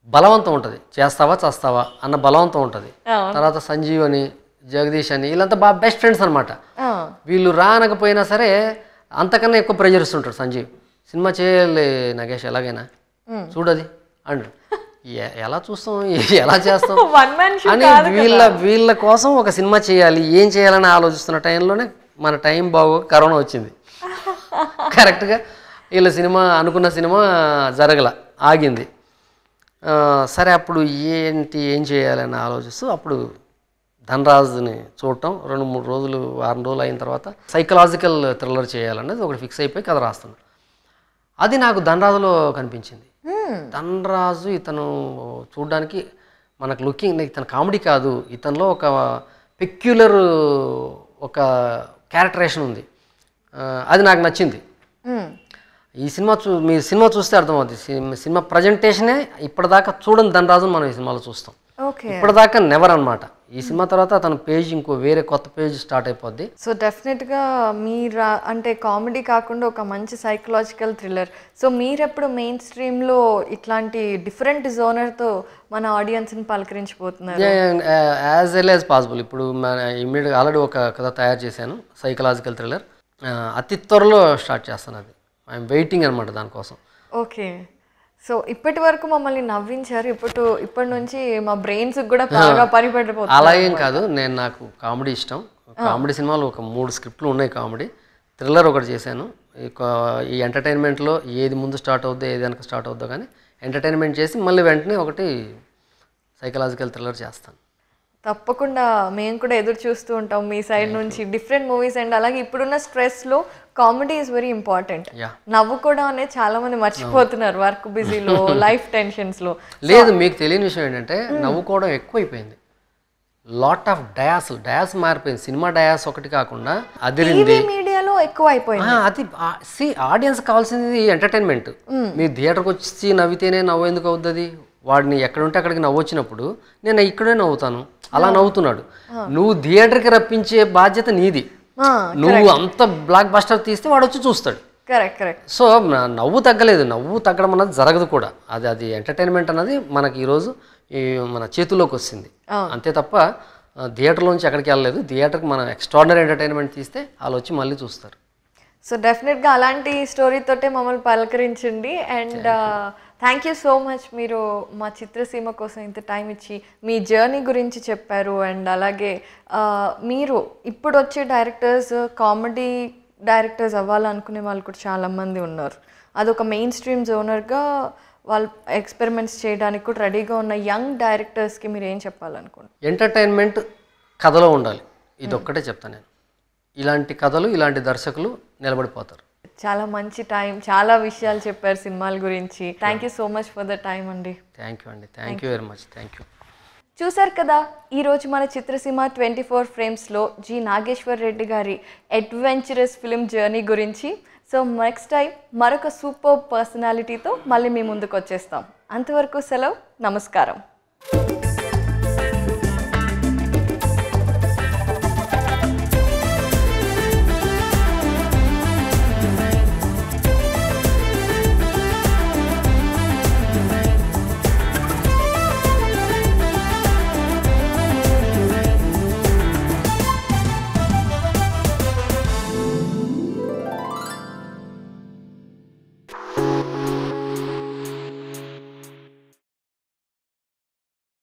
బలవంతం ఉంటుంది. చేస్తావా చేస్తావా అన్న బలవంతం ఉంటుంది. తర్వాత సంజీవ్ అని జగదీష్ అని వీళ్ళంతా బాగా బెస్ట్ ఫ్రెండ్స్ అనమాట వీళ్ళు రానకపోయినా సరే అంతకన్నా ఎక్కువ ప్రెజర్ ఇస్తుంటాడు సంజీవ్. సినిమా చేయాలి నగేష్ ఎలాగైనా. చూడది అంటాడు. ఎ- ఎలా చూస్తాం? ఎలా చేస్తాం? (laughs) అని వీళ్ళ వీళ్ళ కోసం ఒక సినిమా చేయాలి ఏం చేయాలని ఆలోచిస్తున్న టైంలోనే మన టైం బాగో కరోనా వచ్చింది. కరెక్ట్గా వీళ్ళ సినిమా అనుకున్న సినిమా జరగల ఆగింది. సరే అప్పుడు ఏంటి ఏం చేయాలని ఆలోచిస్తూ అప్పుడు ధనరాజుని చూడటం. రెండు మూడు రోజులు వారం రోజులు అయిన తర్వాత సైకలాజికల్ థ్రిల్లర్ చేయాలనేది ఒకటి ఫిక్స్ అయిపోయి కథ రాస్తున్నాను అది నాకు ధనరాజులో కనిపించింది. ధనరాజు ఇతను చూడడానికి మనకు లుకింగ్ ఇతను కామెడీ కాదు. ఇతనిలో ఒక పెక్యులర్ ఒక క్యారెక్టరేషన్ ఉంది. అది నాకు నచ్చింది. ఈ సినిమా చూ మీ సినిమా చూస్తే అర్థమవుతుంది. సినిమా- ప్రజెంటేషనే ఇప్పటిదాకా చూడని ధనరాజుని మనం ఈ సినిమాలో చూస్తాం. ఓకే. ఇప్పటిదాకా నెవర్ అన్నమాట. ఈ సినిమా తర్వాత అతని పేజ్ ఇంకో వేరే కొత్త పేజ్ స్టార్ట్ అయిపోద్ది. సో డెఫినెట్గా మీరు అంటే కామెడీ కాకుండా ఒక మంచి సైకలాజికల్ థ్రిల్లర్ సో మీరెప్పుడు మెయిన్ స్ట్రీమ్లో ఇట్లాంటి డిఫరెంట్ జోనర్తో మన ఆడియన్స్ని పలకరించిపోతున్నారు? As well as possible. ఇప్పుడు మన ఇమ్మీడియట్గా ఆల్రెడీ ఒక కథ తయారు చేశాను. సైకలాజికల్ థ్రిల్లర్ అతి త్వరలో స్టార్ట్ చేస్తాను అది. ఐఎమ్ వెయిటింగ్ అనమాట దానికోసం. ఓకే. సో ఇప్పటి వరకు మమ్మల్ని నవ్వించారు. ఇప్పుడు ఇప్పటి నుంచి మా బ్రెయిన్స్ కూడా బాగా పని అలా ఏం కాదు. నేను నాకు కామెడీ ఇష్టం. కామెడీ సినిమాలు ఒక మూడు స్క్రిప్ట్లు ఉన్నాయి కామెడీ. థ్రిల్లర్ ఒకటి చేశాను. ఈ ఎంటర్టైన్మెంట్లో ఏది ముందు స్టార్ట్ అవుద్దో ఏది వెనక స్టార్ట్ అవుద్దో కానీ ఎంటర్టైన్మెంట్ చేసి మళ్ళీ వెంటనే ఒకటి సైకలాజికల్ థ్రిల్లర్ చేస్తాను. తప్పకుండా మేము కూడా ఎదురు చూస్తూ ఉంటాం మీ సైడ్ నుంచి. డిఫరెంట్ మూవీస్ అండ్ అలాగే ఇప్పుడున్న స్ట్రెస్లో కామెడీ ఈజ్ వెరీ ఇంపార్టెంట్. నవ్వుకోవడం అనేది చాలా మంది మర్చిపోతున్నారు వర్క్ బిజీలో లైఫ్ టెన్షన్స్లో లేదు మీకు తెలియని విషయం ఏంటంటే నవ్వుకోవడం ఎక్కువైపోయింది. లాట్ ఆఫ్ డయాస్ డయాస్ మారిపోయింది. సినిమా డయాస్ ఒకటి కాకుండా అదిరింది. మీడియాలో ఎక్కువ అయిపోయింది అది సి ఆడియన్స్ కావాల్సింది ఎంటర్టైన్మెంట్ మీరు థియేటర్కి వచ్చి నవ్వితేనే నవ్వు ఎందుకు అవుతుంది వాడిని ఎక్కడుంటే అక్కడికి నవ్వు వచ్చినప్పుడు నేను ఇక్కడే నవ్వుతాను. అలా నవ్వుతున్నాడు. నువ్వు థియేటర్కి రప్పించే బాధ్యత నీది. నువ్వు అంత బ్లాక్ బస్టర్ తీస్తే వాడు వచ్చి చూస్తాడు. కరెక్ట్ కరెక్ట్ సో నవ్వు తగ్గలేదు. నవ్వు తగ్గడం అన్నది జరగదు కూడా. అది అది ఎంటర్టైన్మెంట్ అన్నది మనకి ఈరోజు ఈ మన చేతుల్లోకి వచ్చింది అంతే తప్ప థియేటర్లోంచి ఎక్కడికి వెళ్ళలేదు. థియేటర్కి మనం ఎక్స్ట్రాడినరీ ఎంటర్టైన్మెంట్ తీస్తే వాళ్ళు వచ్చి మళ్ళీ చూస్తారు. సో డెఫినెట్గా అలాంటి స్టోరీతోటే మమ్మల్ని పలకరించండి. And thank you so much మీరు మా చిత్రసీమ కోసం ఇంత టైం ఇచ్చి మీ జర్నీ గురించి చెప్పారు. అండ్ అలాగే మీరు ఇప్పుడు వచ్చే డైరెక్టర్స్ కామెడీ డైరెక్టర్స్ అవ్వాలనుకునే వాళ్ళు కూడా చాలామంది ఉన్నారు. అదొక మెయిన్ స్ట్రీమ్ జోనర్గా వాళ్ళు ఎక్స్పెరిమెంట్స్ చేయడానికి కూడా రెడీగా ఉన్న యంగ్ డైరెక్టర్స్కి మీరు ఏం చెప్పాలనుకుంటున్నారు? ఎంటర్టైన్మెంట్ కథలో ఉండాలి. ఇది ఒక్కటే చెప్తాను నేను. ఇలాంటి కథలు ఇలాంటి దర్శకులు నిలబడిపోతారు. చాలా మంచి టైం చాలా విషయాలు చెప్పారు సినిమాల గురించి. Thank you so much for the time అండి. థ్యాంక్ యూ అండి. Thank you very much thank you చూశారు కదా ఈరోజు మన చిత్రసీమ ట్వంటీ ఫోర్ ఫ్రేమ్స్లో జి నాగేశ్వర్ రెడ్డి గారి అడ్వెంచరస్ ఫిల్మ్ జర్నీ గురించి. సో నెక్స్ట్ టైం మరొక సూపర్ పర్సనాలిటీతో మళ్ళీ మీ ముందుకు వచ్చేస్తాం. అంతవరకు సెలవు నమస్కారం.